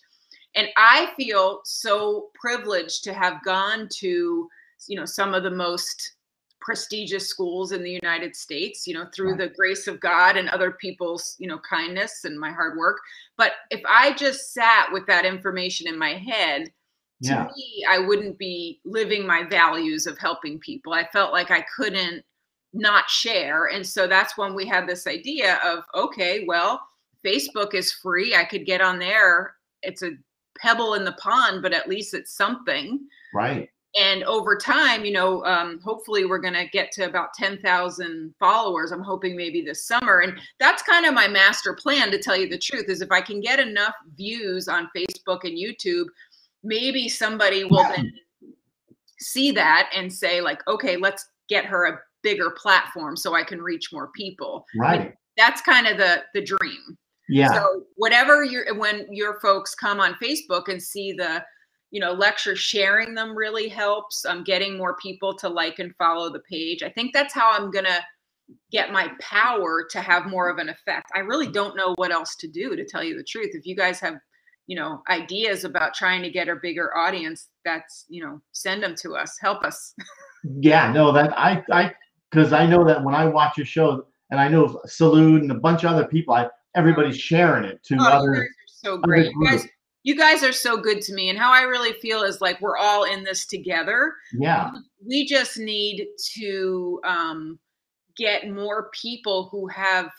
[SPEAKER 2] And I feel so privileged to have gone to, you know, some of the most prestigious schools in the United States, you know, through the grace of God and other people's, you know, kindness and my hard work. But if I just sat with that information in my head,
[SPEAKER 1] yeah.
[SPEAKER 2] to me, I wouldn't be living my values of helping people. I felt like I couldn't not share. And so that's when we had this idea of, okay, well, Facebook is free. I could get on there. It's a pebble in the pond, but at least it's something.
[SPEAKER 1] Right.
[SPEAKER 2] And over time, you know, um, hopefully we're going to get to about 10,000 followers. I'm hoping maybe this summer. And that's kind of my master plan, to tell you the truth, is if I can get enough views on Facebook and YouTube, maybe somebody will then see that and say, like, okay, let's get her a bigger platform so I can reach more people.
[SPEAKER 1] Right.
[SPEAKER 2] that's kind of the the dream.
[SPEAKER 1] Yeah.
[SPEAKER 2] So whatever your when your folks come on Facebook and see the you know lecture sharing them really helps um, getting more people to like and follow the page i think that's how i'm gonna get my power to have more of an effect i really don't know what else to do to tell you the truth if you guys have you know ideas about trying to get a bigger audience that's you know send them to us help us.
[SPEAKER 1] Yeah no that i i because i know that when i watch your show and i know salute and a bunch of other people i everybody's sharing it to
[SPEAKER 2] oh,
[SPEAKER 1] other
[SPEAKER 2] so great. You guys, you guys are so good to me and how i really feel is like we're all in this together.
[SPEAKER 1] Yeah.
[SPEAKER 2] We just need to um, get more people who have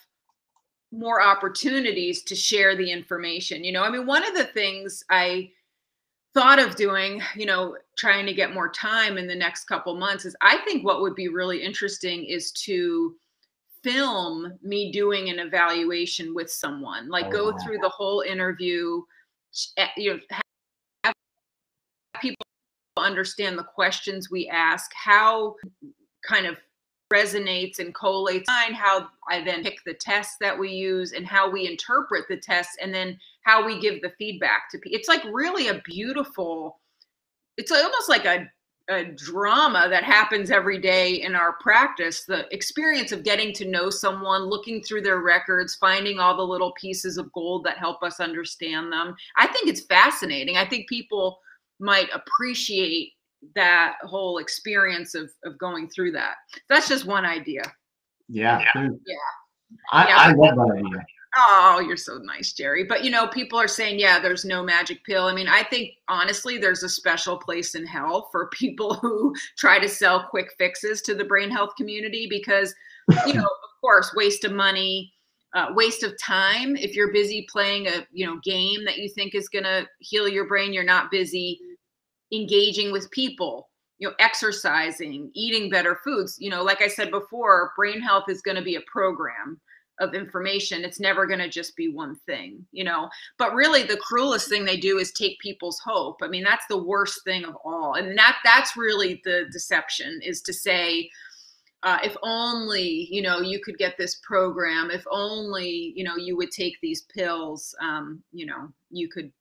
[SPEAKER 2] more opportunities to share the information you know i mean one of the things i thought of doing you know trying to get more time in the next couple months is i think what would be really interesting is to film me doing an evaluation with someone like oh, go wow. through the whole interview eh, you know have people understand the questions we ask how kind of resonates and collates how i then pick the tests that we use and how we interpret the tests and then how we give the feedback to people it's like really a beautiful it's almost like a a drama that happens every day in our practice the experience of getting to know someone looking through their records finding all the little pieces of gold that help us understand them. I think it's fascinating. I think people might appreciate that whole experience of, of going through that that's just one idea
[SPEAKER 1] yeah
[SPEAKER 2] yeah,
[SPEAKER 1] yeah. I, I love that idea
[SPEAKER 2] Oh, you're so nice, Jerry. But you know, people are saying, yeah, there's no magic pill. I mean, I think honestly, there's a special place in hell for people who try to sell quick fixes to the brain health community because, you know, of course, waste of money, uh, waste of time. If you're busy playing a you know game that you think is going to heal your brain, you're not busy engaging with people. You know, exercising, eating better foods. You know, like I said before, brain health is going to be a program of information it's never going to just be one thing you know but really the cruelest thing they do is take people's hope i mean that's the worst thing of all and that that's really the deception is to say uh, if only you know you could get this program if only you know you would take these pills um, you know you could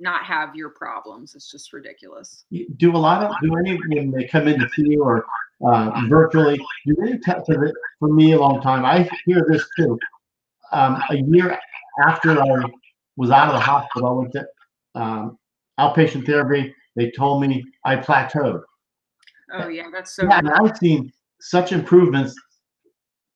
[SPEAKER 2] not have your problems. It's just ridiculous.
[SPEAKER 1] Do a lot of do any when they come in to see you or uh, virtually? Do they tell for me a long time? I hear this too. Um, a year after I was out of the hospital, I went to um, outpatient therapy. They told me I plateaued.
[SPEAKER 2] Oh yeah, that's so.
[SPEAKER 1] Yeah, and I've seen such improvements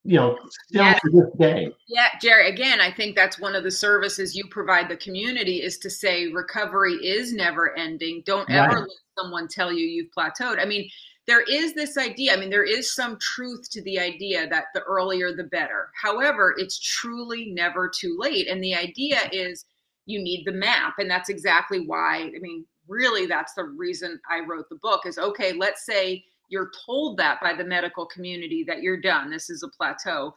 [SPEAKER 1] you know, still yeah. to this day.
[SPEAKER 2] Yeah, Jerry, again, I think that's one of the services you provide the community is to say recovery is never ending. Don't right. ever let someone tell you you've plateaued. I mean, there is this idea, I mean, there is some truth to the idea that the earlier the better. However, it's truly never too late. And the idea mm-hmm. is you need the map. And that's exactly why, I mean, really, that's the reason I wrote the book is okay, let's say you're told that by the medical community that you're done. This is a plateau.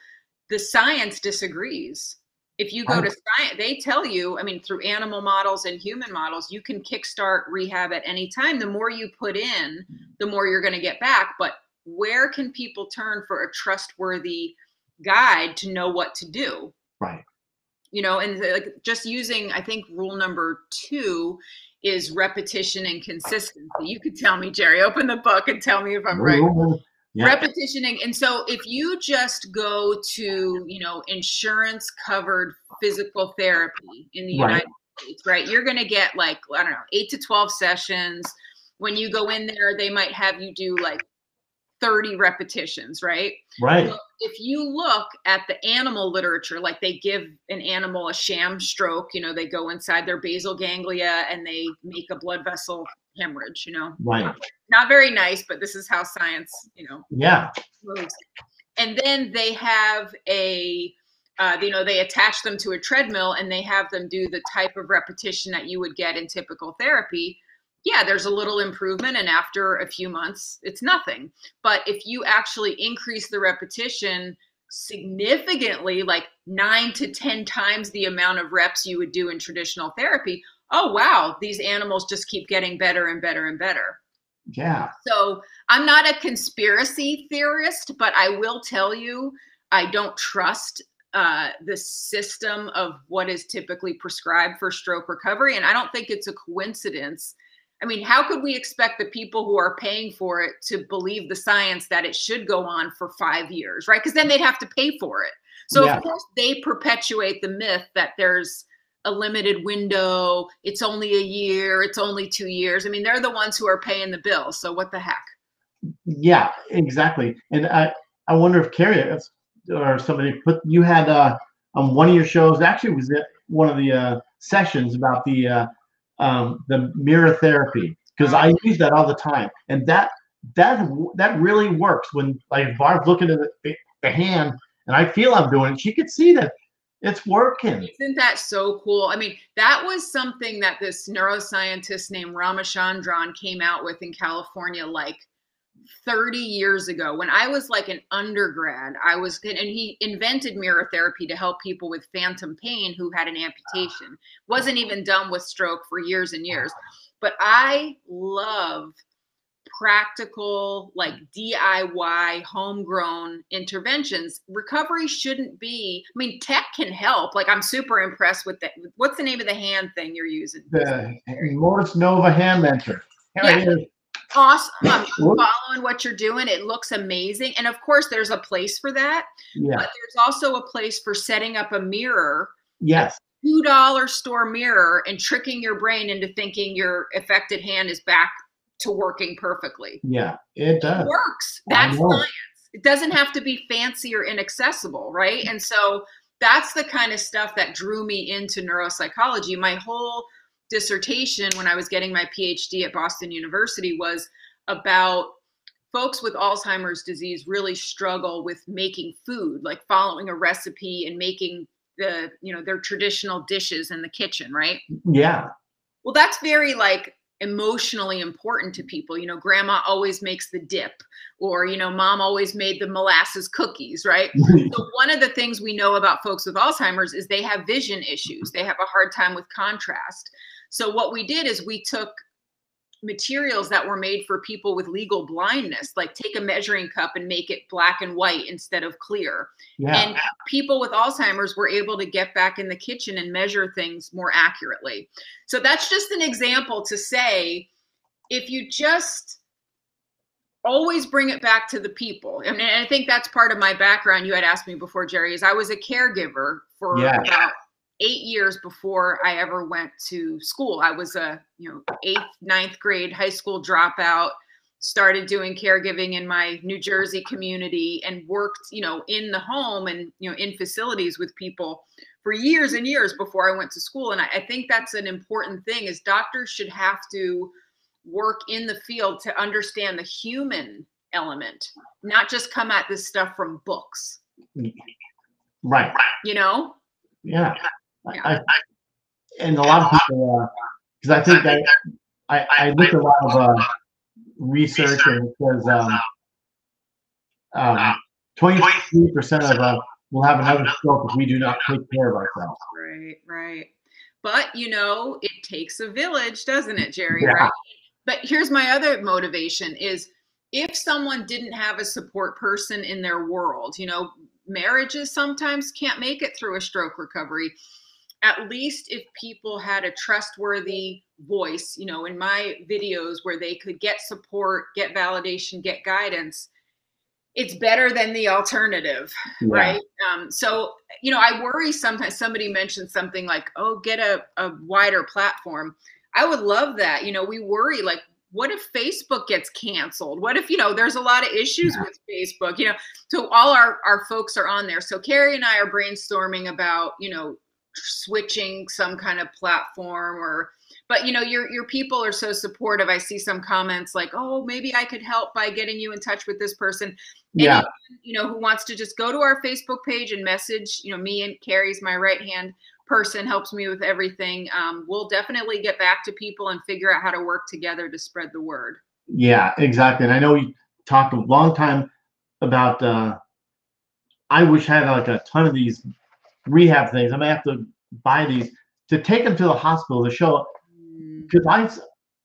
[SPEAKER 2] The science disagrees. If you go to science, they tell you, I mean, through animal models and human models, you can kickstart rehab at any time. The more you put in, the more you're going to get back. But where can people turn for a trustworthy guide to know what to do?
[SPEAKER 1] Right.
[SPEAKER 2] You know, and like just using, I think rule number two is repetition and consistency. You could tell me, Jerry, open the book and tell me if I'm right. Yeah. Repetition and, so if you just go to, you know, insurance covered physical therapy in the right. United States, right? You're going to get like, I don't know, 8 to 12 sessions. When you go in there, they might have you do like 30 repetitions, right?
[SPEAKER 1] Right. So
[SPEAKER 2] if you look at the animal literature, like they give an animal a sham stroke, you know, they go inside their basal ganglia and they make a blood vessel hemorrhage, you know.
[SPEAKER 1] Right.
[SPEAKER 2] Not very nice, but this is how science, you know.
[SPEAKER 1] Yeah.
[SPEAKER 2] Moves. And then they have a uh, you know, they attach them to a treadmill and they have them do the type of repetition that you would get in typical therapy yeah, there's a little improvement. And after a few months, it's nothing. But if you actually increase the repetition significantly, like nine to 10 times the amount of reps you would do in traditional therapy, oh, wow, these animals just keep getting better and better and better.
[SPEAKER 1] Yeah.
[SPEAKER 2] So I'm not a conspiracy theorist, but I will tell you, I don't trust uh, the system of what is typically prescribed for stroke recovery. And I don't think it's a coincidence I mean, how could we expect the people who are paying for it to believe the science that it should go on for five years, right? Because then they'd have to pay for it. So, yeah. of course, they perpetuate the myth that there's a limited window, it's only a year, it's only two years. I mean, they're the ones who are paying the bill. So, what the heck?
[SPEAKER 1] Yeah, exactly. And I, I wonder if Carrie or somebody put you had uh, on one of your shows, actually, was one of the uh, sessions about the uh, um, the mirror therapy because I use that all the time, and that that that really works when like Barb's looking at the, the hand and I feel I'm doing it. She could see that it's working.
[SPEAKER 2] Isn't that so cool? I mean, that was something that this neuroscientist named Ramachandran came out with in California like 30 years ago when I was like an undergrad. I was, and he invented mirror therapy to help people with phantom pain who had an amputation. Wasn't even done with stroke for years and years. But I love practical, like DIY, homegrown interventions. Recovery shouldn't be, I mean, tech can help. Like, I'm super impressed with that. What's the name of the hand thing you're using?
[SPEAKER 1] The Motus Nova Hand Mentor.
[SPEAKER 2] Yeah awesome. I'm um, following what you're doing. It looks amazing. And of course, there's a place for that. Yeah. But there's also a place for setting up a mirror.
[SPEAKER 1] Yes.
[SPEAKER 2] Two dollar store mirror and tricking your brain into thinking your affected hand is back to working perfectly.
[SPEAKER 1] Yeah, it does.
[SPEAKER 2] It works. That's science. It doesn't have to be fancy or inaccessible, right? And so that's the kind of stuff that drew me into neuropsychology. My whole dissertation when I was getting my PhD at Boston University was about folks with Alzheimer's disease really struggle with making food, like following a recipe and making the, you know, their traditional dishes in the kitchen, right?
[SPEAKER 1] Yeah.
[SPEAKER 2] Well, that's very like emotionally important to people. You know, grandma always makes the dip, or, you know, mom always made the molasses cookies, right? so, one of the things we know about folks with Alzheimer's is they have vision issues, they have a hard time with contrast. So what we did is we took materials that were made for people with legal blindness like take a measuring cup and make it black and white instead of clear
[SPEAKER 1] Yeah.
[SPEAKER 2] and people with alzheimer's were able to get back in the kitchen and measure things more accurately so that's just an example to say if you just always bring it back to the people I mean, and i think that's part of my background you had asked me before jerry is i was a caregiver for
[SPEAKER 1] Yeah.
[SPEAKER 2] about eight years before I ever went to school. I was a you know eighth, ninth grade high school dropout. Started doing caregiving in my New Jersey community and worked you know in the home and you know in facilities with people for years and years before I went to school. And I, I think that's an important thing is doctors should have to work in the field to understand the human element, not just come at this stuff from books. Mm.
[SPEAKER 1] Right.
[SPEAKER 2] You know?
[SPEAKER 1] Yeah.
[SPEAKER 2] Yeah.
[SPEAKER 1] I, I, and a lot of people, because I think that I, I look a lot of uh, research and it says um, um, 23% of us will have another stroke if we do not take care of ourselves.
[SPEAKER 2] Right, right. But you know, it takes a village, doesn't it, Jerry?
[SPEAKER 1] Yeah.
[SPEAKER 2] Right. But here's my other motivation is if someone didn't have a support person in their world, you know, marriages sometimes can't make it through a stroke recovery. At least if people had a trustworthy voice, you know, in my videos where they could get support, get validation, get guidance, it's better than the alternative
[SPEAKER 1] Yeah.
[SPEAKER 2] right? Um, so you know i worry sometimes somebody mentions something like oh get a, a wider platform. I would love that you know we worry like what if facebook gets canceled? What if you know there's a lot of issues
[SPEAKER 1] Yeah.
[SPEAKER 2] with facebook you know? So all our our folks are on there. So carrie and i are brainstorming about you know switching some kind of platform or but you know your your people are so supportive i see some comments like oh maybe i could help by getting you in touch with this person
[SPEAKER 1] Yeah.
[SPEAKER 2] anyone, you know who wants to just go to our facebook page and message you know me and carrie's my right hand person helps me with everything um, we'll definitely get back to people and figure out how to work together to spread the word
[SPEAKER 1] Yeah, exactly. And I know you talked a long time about. Uh, I wish I had like a ton of these rehab things. I'm gonna have to buy these to take them to the hospital to show. Because I,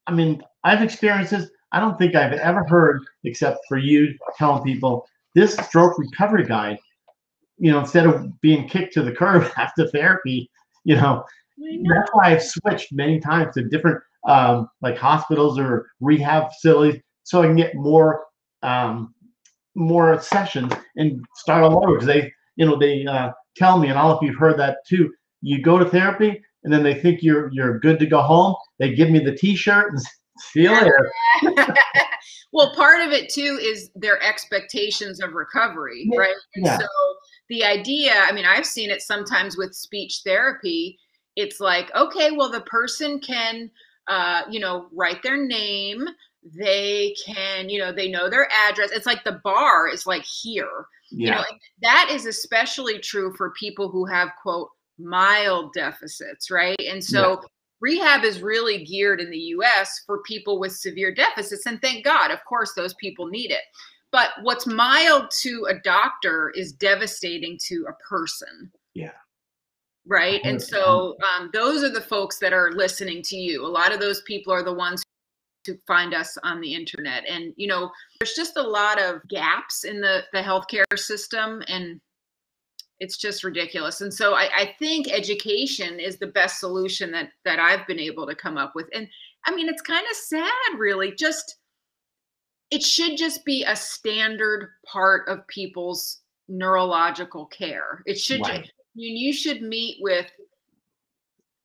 [SPEAKER 1] I mean, I've experienced this. I don't think I've ever heard, except for you telling people this stroke recovery guide. You know, instead of being kicked to the curb after therapy, you know,
[SPEAKER 2] know.
[SPEAKER 1] that's why I've switched many times to different um, like hospitals or rehab facilities so I can get more um, more sessions and start all over because they you know they uh, tell me and I don't know if you've heard that too. You go to therapy and then they think you're you're good to go home. They give me the T-shirt and see you later.
[SPEAKER 2] well, part of it too is their expectations of recovery,
[SPEAKER 1] Yeah,
[SPEAKER 2] right? And
[SPEAKER 1] yeah.
[SPEAKER 2] so the idea, I mean, I've seen it sometimes with speech therapy. It's like, okay, well, the person can, uh, you know, write their name. They can, you know, they know their address. It's like the bar is like here. You know, that is especially true for people who have, quote, mild deficits, right? And so rehab is really geared in the US for people with severe deficits. And thank God, of course, those people need it. But what's mild to a doctor is devastating to a person.
[SPEAKER 1] Yeah.
[SPEAKER 2] Right. And so um, those are the folks that are listening to you. A lot of those people are the ones to find us on the internet. And, you know, there's just a lot of gaps in the, the healthcare system and it's just ridiculous. And so I, I think education is the best solution that that I've been able to come up with. And I mean, it's kind of sad, really. Just it should just be a standard part of people's neurological care. It should
[SPEAKER 1] Right.
[SPEAKER 2] you, you should meet with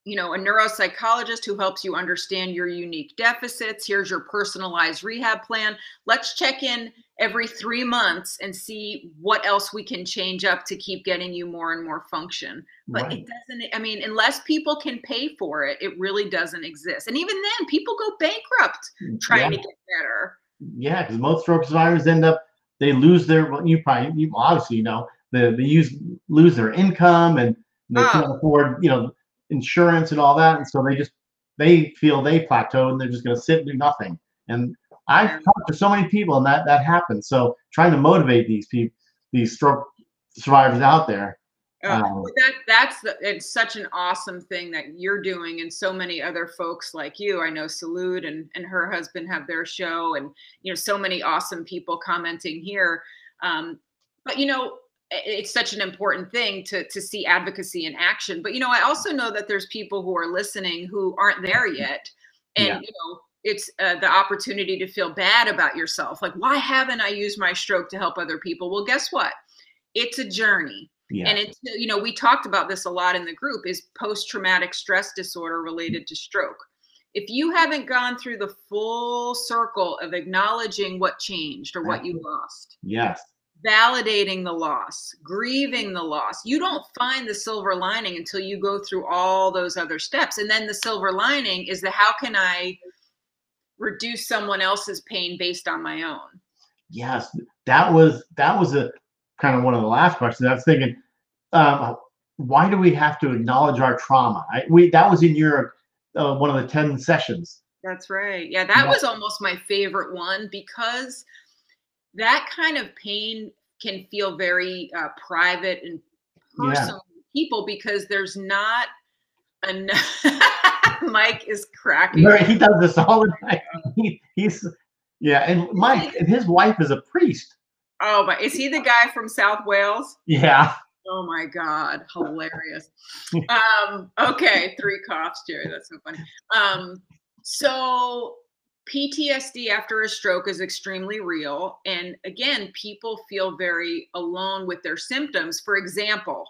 [SPEAKER 2] you know a neuropsychologist who helps you understand your unique deficits here's your personalized rehab plan let's check in every three months and see what else we can change up to keep getting you more and more function but
[SPEAKER 1] right.
[SPEAKER 2] it doesn't i mean unless people can pay for it it really doesn't exist and even then people go bankrupt trying
[SPEAKER 1] yeah.
[SPEAKER 2] to get better
[SPEAKER 1] Yeah, because most stroke survivors end up they lose their well, you probably you obviously you know the they use lose their income and they
[SPEAKER 2] Ah.
[SPEAKER 1] can't afford you know insurance and all that, and so they just they feel they plateau and they're just going to sit and do nothing. And I've talked to so many people and that that happens. So trying to motivate these people, these stroke survivors out there,
[SPEAKER 2] Oh, um, that that's the, it's such an awesome thing that you're doing, and so many other folks like you. I know Salute and and her husband have their show, and you know so many awesome people commenting here. Um, but you know, it's such an important thing to to see advocacy in action. But you know, I also know that there's people who are listening who aren't there yet, and yeah. you know, it's uh, the opportunity to feel bad about yourself. Like, why haven't I used my stroke to help other people? Well, guess what? It's a journey yeah. And it's, you know, we talked about this a lot in the group is post traumatic stress disorder related to stroke. If you haven't gone through the full circle of acknowledging what changed or what you lost.
[SPEAKER 1] Yes.
[SPEAKER 2] Validating the loss, grieving the loss. You don't find the silver lining until you go through all those other steps. And then the silver lining is the how can I reduce someone else's pain based on my own?
[SPEAKER 1] Yes. That was that was a kind of one of the last questions. I was thinking, um, why do we have to acknowledge our trauma? I, we that was in your uh, one of the ten sessions.
[SPEAKER 2] That's right. Yeah, that yeah. was almost my favorite one because that kind of pain can feel very uh, private and personal yeah. people because there's not enough. Mike is cracking.
[SPEAKER 1] Right, he does this all the time. He, he's yeah, and Mike and his wife is a priest.
[SPEAKER 2] Oh, but is he the guy from South Wales?
[SPEAKER 1] Yeah.
[SPEAKER 2] Oh my God, hilarious. um, okay, three coughs, Jerry. That's so funny. Um, so PTSD after a stroke is extremely real. And again, people feel very alone with their symptoms. For example,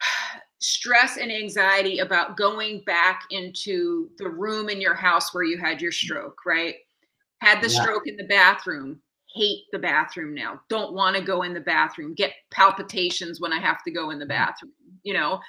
[SPEAKER 2] stress and anxiety about going back into the room in your house where you had your stroke, right? Had the yeah. stroke in the bathroom, hate the bathroom now, don't want to go in the bathroom, get palpitations when I have to go in the mm-hmm. bathroom, you know,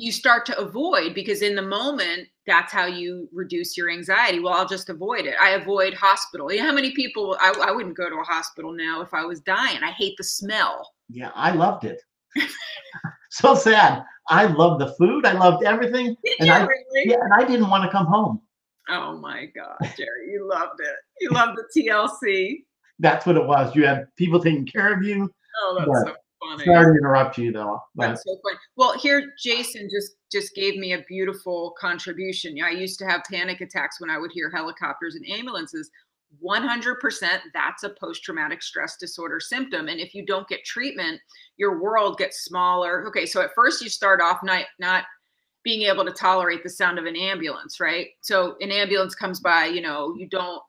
[SPEAKER 2] you start to avoid because in the moment, that's how you reduce your anxiety. Well, I'll just avoid it. I avoid hospital. You know how many people, I, I wouldn't go to a hospital now if I was dying. I hate the smell.
[SPEAKER 1] Yeah, I loved it. so sad. I loved the food. I loved everything.
[SPEAKER 2] Did
[SPEAKER 1] and I, really? Yeah, and I didn't want to come home.
[SPEAKER 2] Oh my God, Jerry, you loved it. You loved the TLC
[SPEAKER 1] that's what it was. You had people taking care of you.
[SPEAKER 2] Oh, that's so funny.
[SPEAKER 1] Sorry to interrupt you though.
[SPEAKER 2] But. That's so funny. Well, here Jason just just gave me a beautiful contribution. I used to have panic attacks when I would hear helicopters and ambulances. 100% that's a post traumatic stress disorder symptom and if you don't get treatment your world gets smaller okay so at first you start off not not being able to tolerate the sound of an ambulance right so an ambulance comes by you know you don't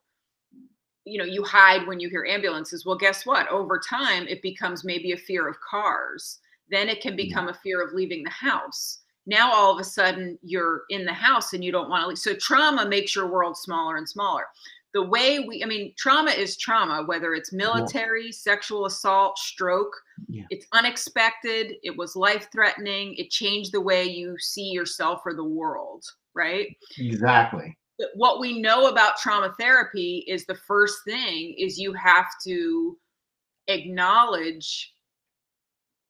[SPEAKER 2] you know you hide when you hear ambulances well guess what? Over time it becomes maybe a fear of cars. Then it can become a fear of leaving the house. Now all of a sudden you're in the house and you don't want to leave. So trauma makes your world smaller and smaller. The way we i mean trauma is trauma whether it's military yeah. sexual assault stroke yeah. it's unexpected it was life threatening it changed the way you see yourself or the world right?
[SPEAKER 1] Exactly
[SPEAKER 2] what we know about trauma therapy is the first thing is you have to acknowledge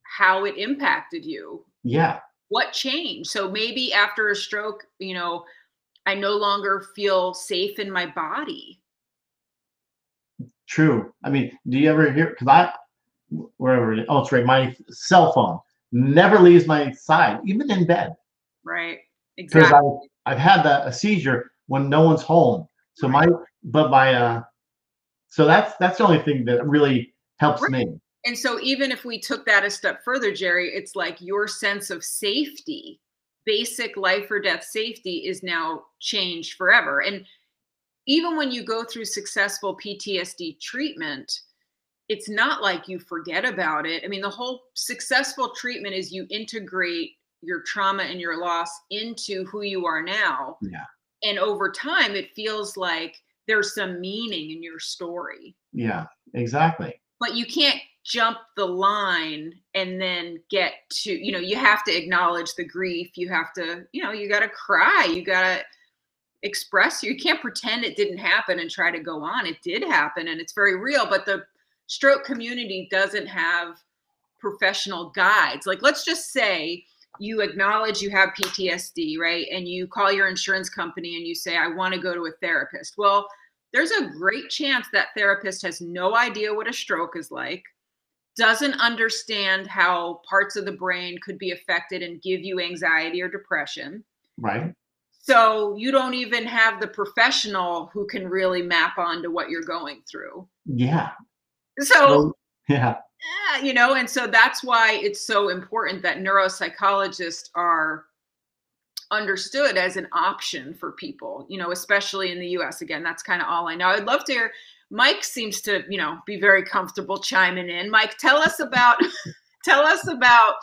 [SPEAKER 2] how it impacted you.
[SPEAKER 1] Yeah.
[SPEAKER 2] What changed? So maybe after a stroke, you know, I no longer feel safe in my body.
[SPEAKER 1] True. I mean, do you ever hear? Because I, wherever, oh, it's right. My cell phone never leaves my side, even in bed.
[SPEAKER 2] Right. Exactly.
[SPEAKER 1] Because I've had that, a seizure when no one's home. So my, but my, uh, so that's that's the only thing that really helps right. me.
[SPEAKER 2] And so even if we took that a step further, Jerry, it's like your sense of safety, basic life or death safety is now changed forever. And even when you go through successful PTSD treatment, it's not like you forget about it. I mean, the whole successful treatment is you integrate your trauma and your loss into who you are now.
[SPEAKER 1] Yeah
[SPEAKER 2] and over time it feels like there's some meaning in your story.
[SPEAKER 1] Yeah exactly.
[SPEAKER 2] But you can't jump the line and then get to you know you have to acknowledge the grief you have to you know you got to cry you got to express you can't pretend it didn't happen and try to go on. It did happen and it's very real but the stroke community doesn't have professional guides. Like let's just say you acknowledge you have PTSD, right? And you call your insurance company and you say, I want to go to a therapist. Well, there's a great chance that therapist has no idea what a stroke is like, doesn't understand how parts of the brain could be affected and give you anxiety or depression.
[SPEAKER 1] Right.
[SPEAKER 2] So you don't even have the professional who can really map onto what you're going through.
[SPEAKER 1] Yeah.
[SPEAKER 2] So,
[SPEAKER 1] Well, yeah.
[SPEAKER 2] Yeah, you know, and so that's why it's so important that neuropsychologists are understood as an option for people, you know, especially in the US. Again, that's kind of all I know. I'd love to hear Mike seems to, you know, be very comfortable chiming in. Mike, tell us about tell us about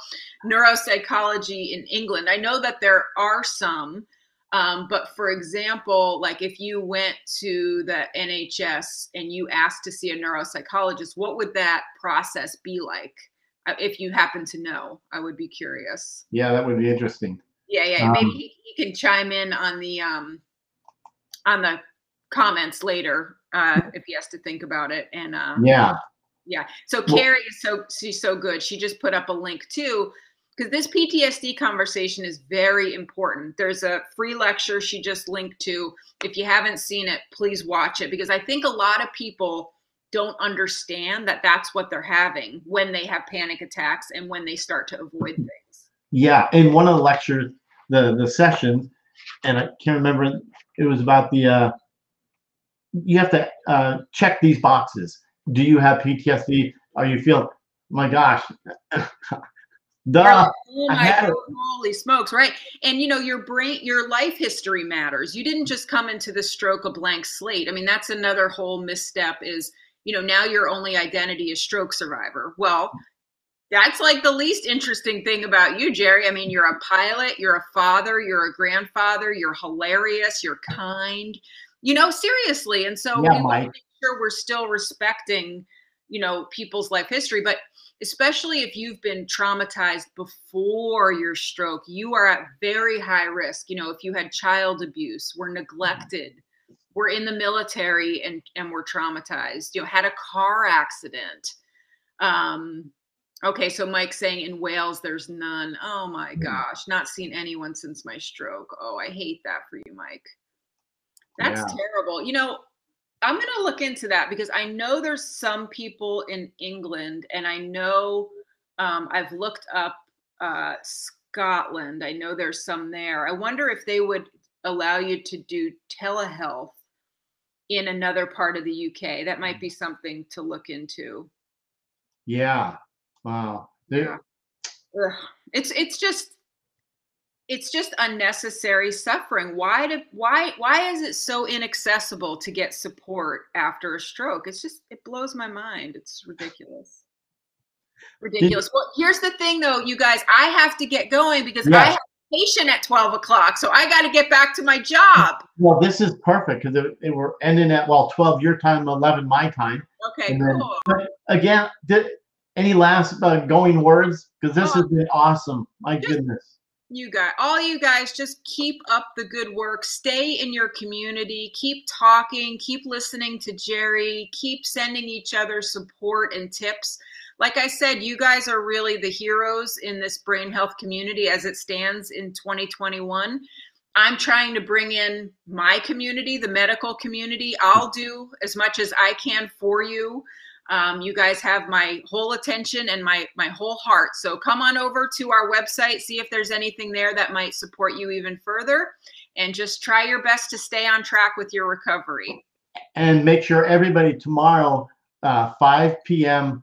[SPEAKER 2] neuropsychology in England. I know that there are some, um, but for example, like if you went to the NHS and you asked to see a neuropsychologist, what would that process be like? Uh, If you happen to know, I would be curious.
[SPEAKER 1] Yeah, that would be interesting.
[SPEAKER 2] Yeah, yeah. Maybe
[SPEAKER 1] Um,
[SPEAKER 2] he, he can chime in on the um on the comments later uh if he has to think about it. And uh
[SPEAKER 1] Yeah.
[SPEAKER 2] yeah. So Carrie is so she's so good. She just put up a link too because this PTSD conversation is very important. There's a free lecture she just linked to. If you haven't seen it, please watch it because I think a lot of people don't understand that that's what they're having when they have panic attacks and when they start to avoid things.
[SPEAKER 1] Yeah. In one of the lectures, the the sessions, and I can't remember. It was about the. uh You have to uh, check these boxes. Do you have PTSD? Are you feeling? My gosh. Duh.
[SPEAKER 2] like, oh my holy smokes, right? And you know, your brain, your life history matters. You didn't just come into the stroke a blank slate. I mean, that's another whole misstep is, you know, now your only identity is stroke survivor. Well, that's like the least interesting thing about you, Jerry. I mean, you're a pilot, you're a father, you're a grandfather, you're hilarious, you're kind, you know, seriously. And so
[SPEAKER 1] Yeah,
[SPEAKER 2] we want to make sure we're still respecting, you know, people's life history. But especially if you've been traumatized before your stroke, you are at very high risk. You know, if you had child abuse, were neglected, were in the military and and were traumatized, you know, had a car accident. Um, okay, so Mike's saying in Wales there's none. Oh my
[SPEAKER 1] Hmm.
[SPEAKER 2] gosh, not seen anyone since my stroke. Oh, I hate that for you, Mike. That's
[SPEAKER 1] Yeah.
[SPEAKER 2] terrible. You know, I'm going to look into that because I know there's some people in England, and I know um, I've looked up uh, Scotland. I know there's some there. I wonder if they would allow you to do telehealth in another part of the UK. That might be something to look into.
[SPEAKER 1] Yeah. Wow. There-
[SPEAKER 2] Ugh. It's it's just it's just unnecessary suffering. Why do why why is it so inaccessible to get support after a stroke? It's just it blows my mind. It's ridiculous. Ridiculous. Well, here's the thing though, you guys, I have to get going because I have a patient at 12 o'clock. So I got to get back to my job.
[SPEAKER 1] Well, this is perfect because it, it we're ending at well 12 your time, 11 my time.
[SPEAKER 2] Okay,
[SPEAKER 1] And
[SPEAKER 2] cool.
[SPEAKER 1] But again, did any last uh, going words? Because this
[SPEAKER 2] Oh.
[SPEAKER 1] has been awesome. My
[SPEAKER 2] Just-
[SPEAKER 1] goodness.
[SPEAKER 2] You guys all you guys just keep up the good work. Stay in your community. Keep talking. Keep listening to jerry. Keep sending each other support and tips. Like i said you guys are really the heroes in this brain health community as it stands in 2021 i'm trying to bring in my community the medical community. I'll do as much as i can for you um, you guys have my whole attention and my my whole heart. So come on over to our website, see if there's anything there that might support you even further, and just try your best to stay on track with your recovery.
[SPEAKER 1] And make sure everybody tomorrow, uh, 5 p.m.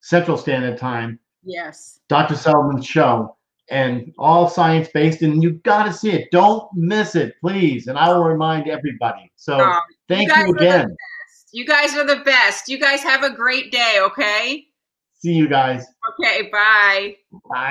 [SPEAKER 1] Central Standard Time,
[SPEAKER 2] Yes.
[SPEAKER 1] Dr. Sullivan's show, and all science based. And you got to see it. Don't miss it, please. And I will remind everybody. So
[SPEAKER 2] Um,
[SPEAKER 1] thank you
[SPEAKER 2] the
[SPEAKER 1] again.
[SPEAKER 2] You guys are the best. You guys have a great day, okay?
[SPEAKER 1] See you guys.
[SPEAKER 2] Okay, bye.
[SPEAKER 1] Bye.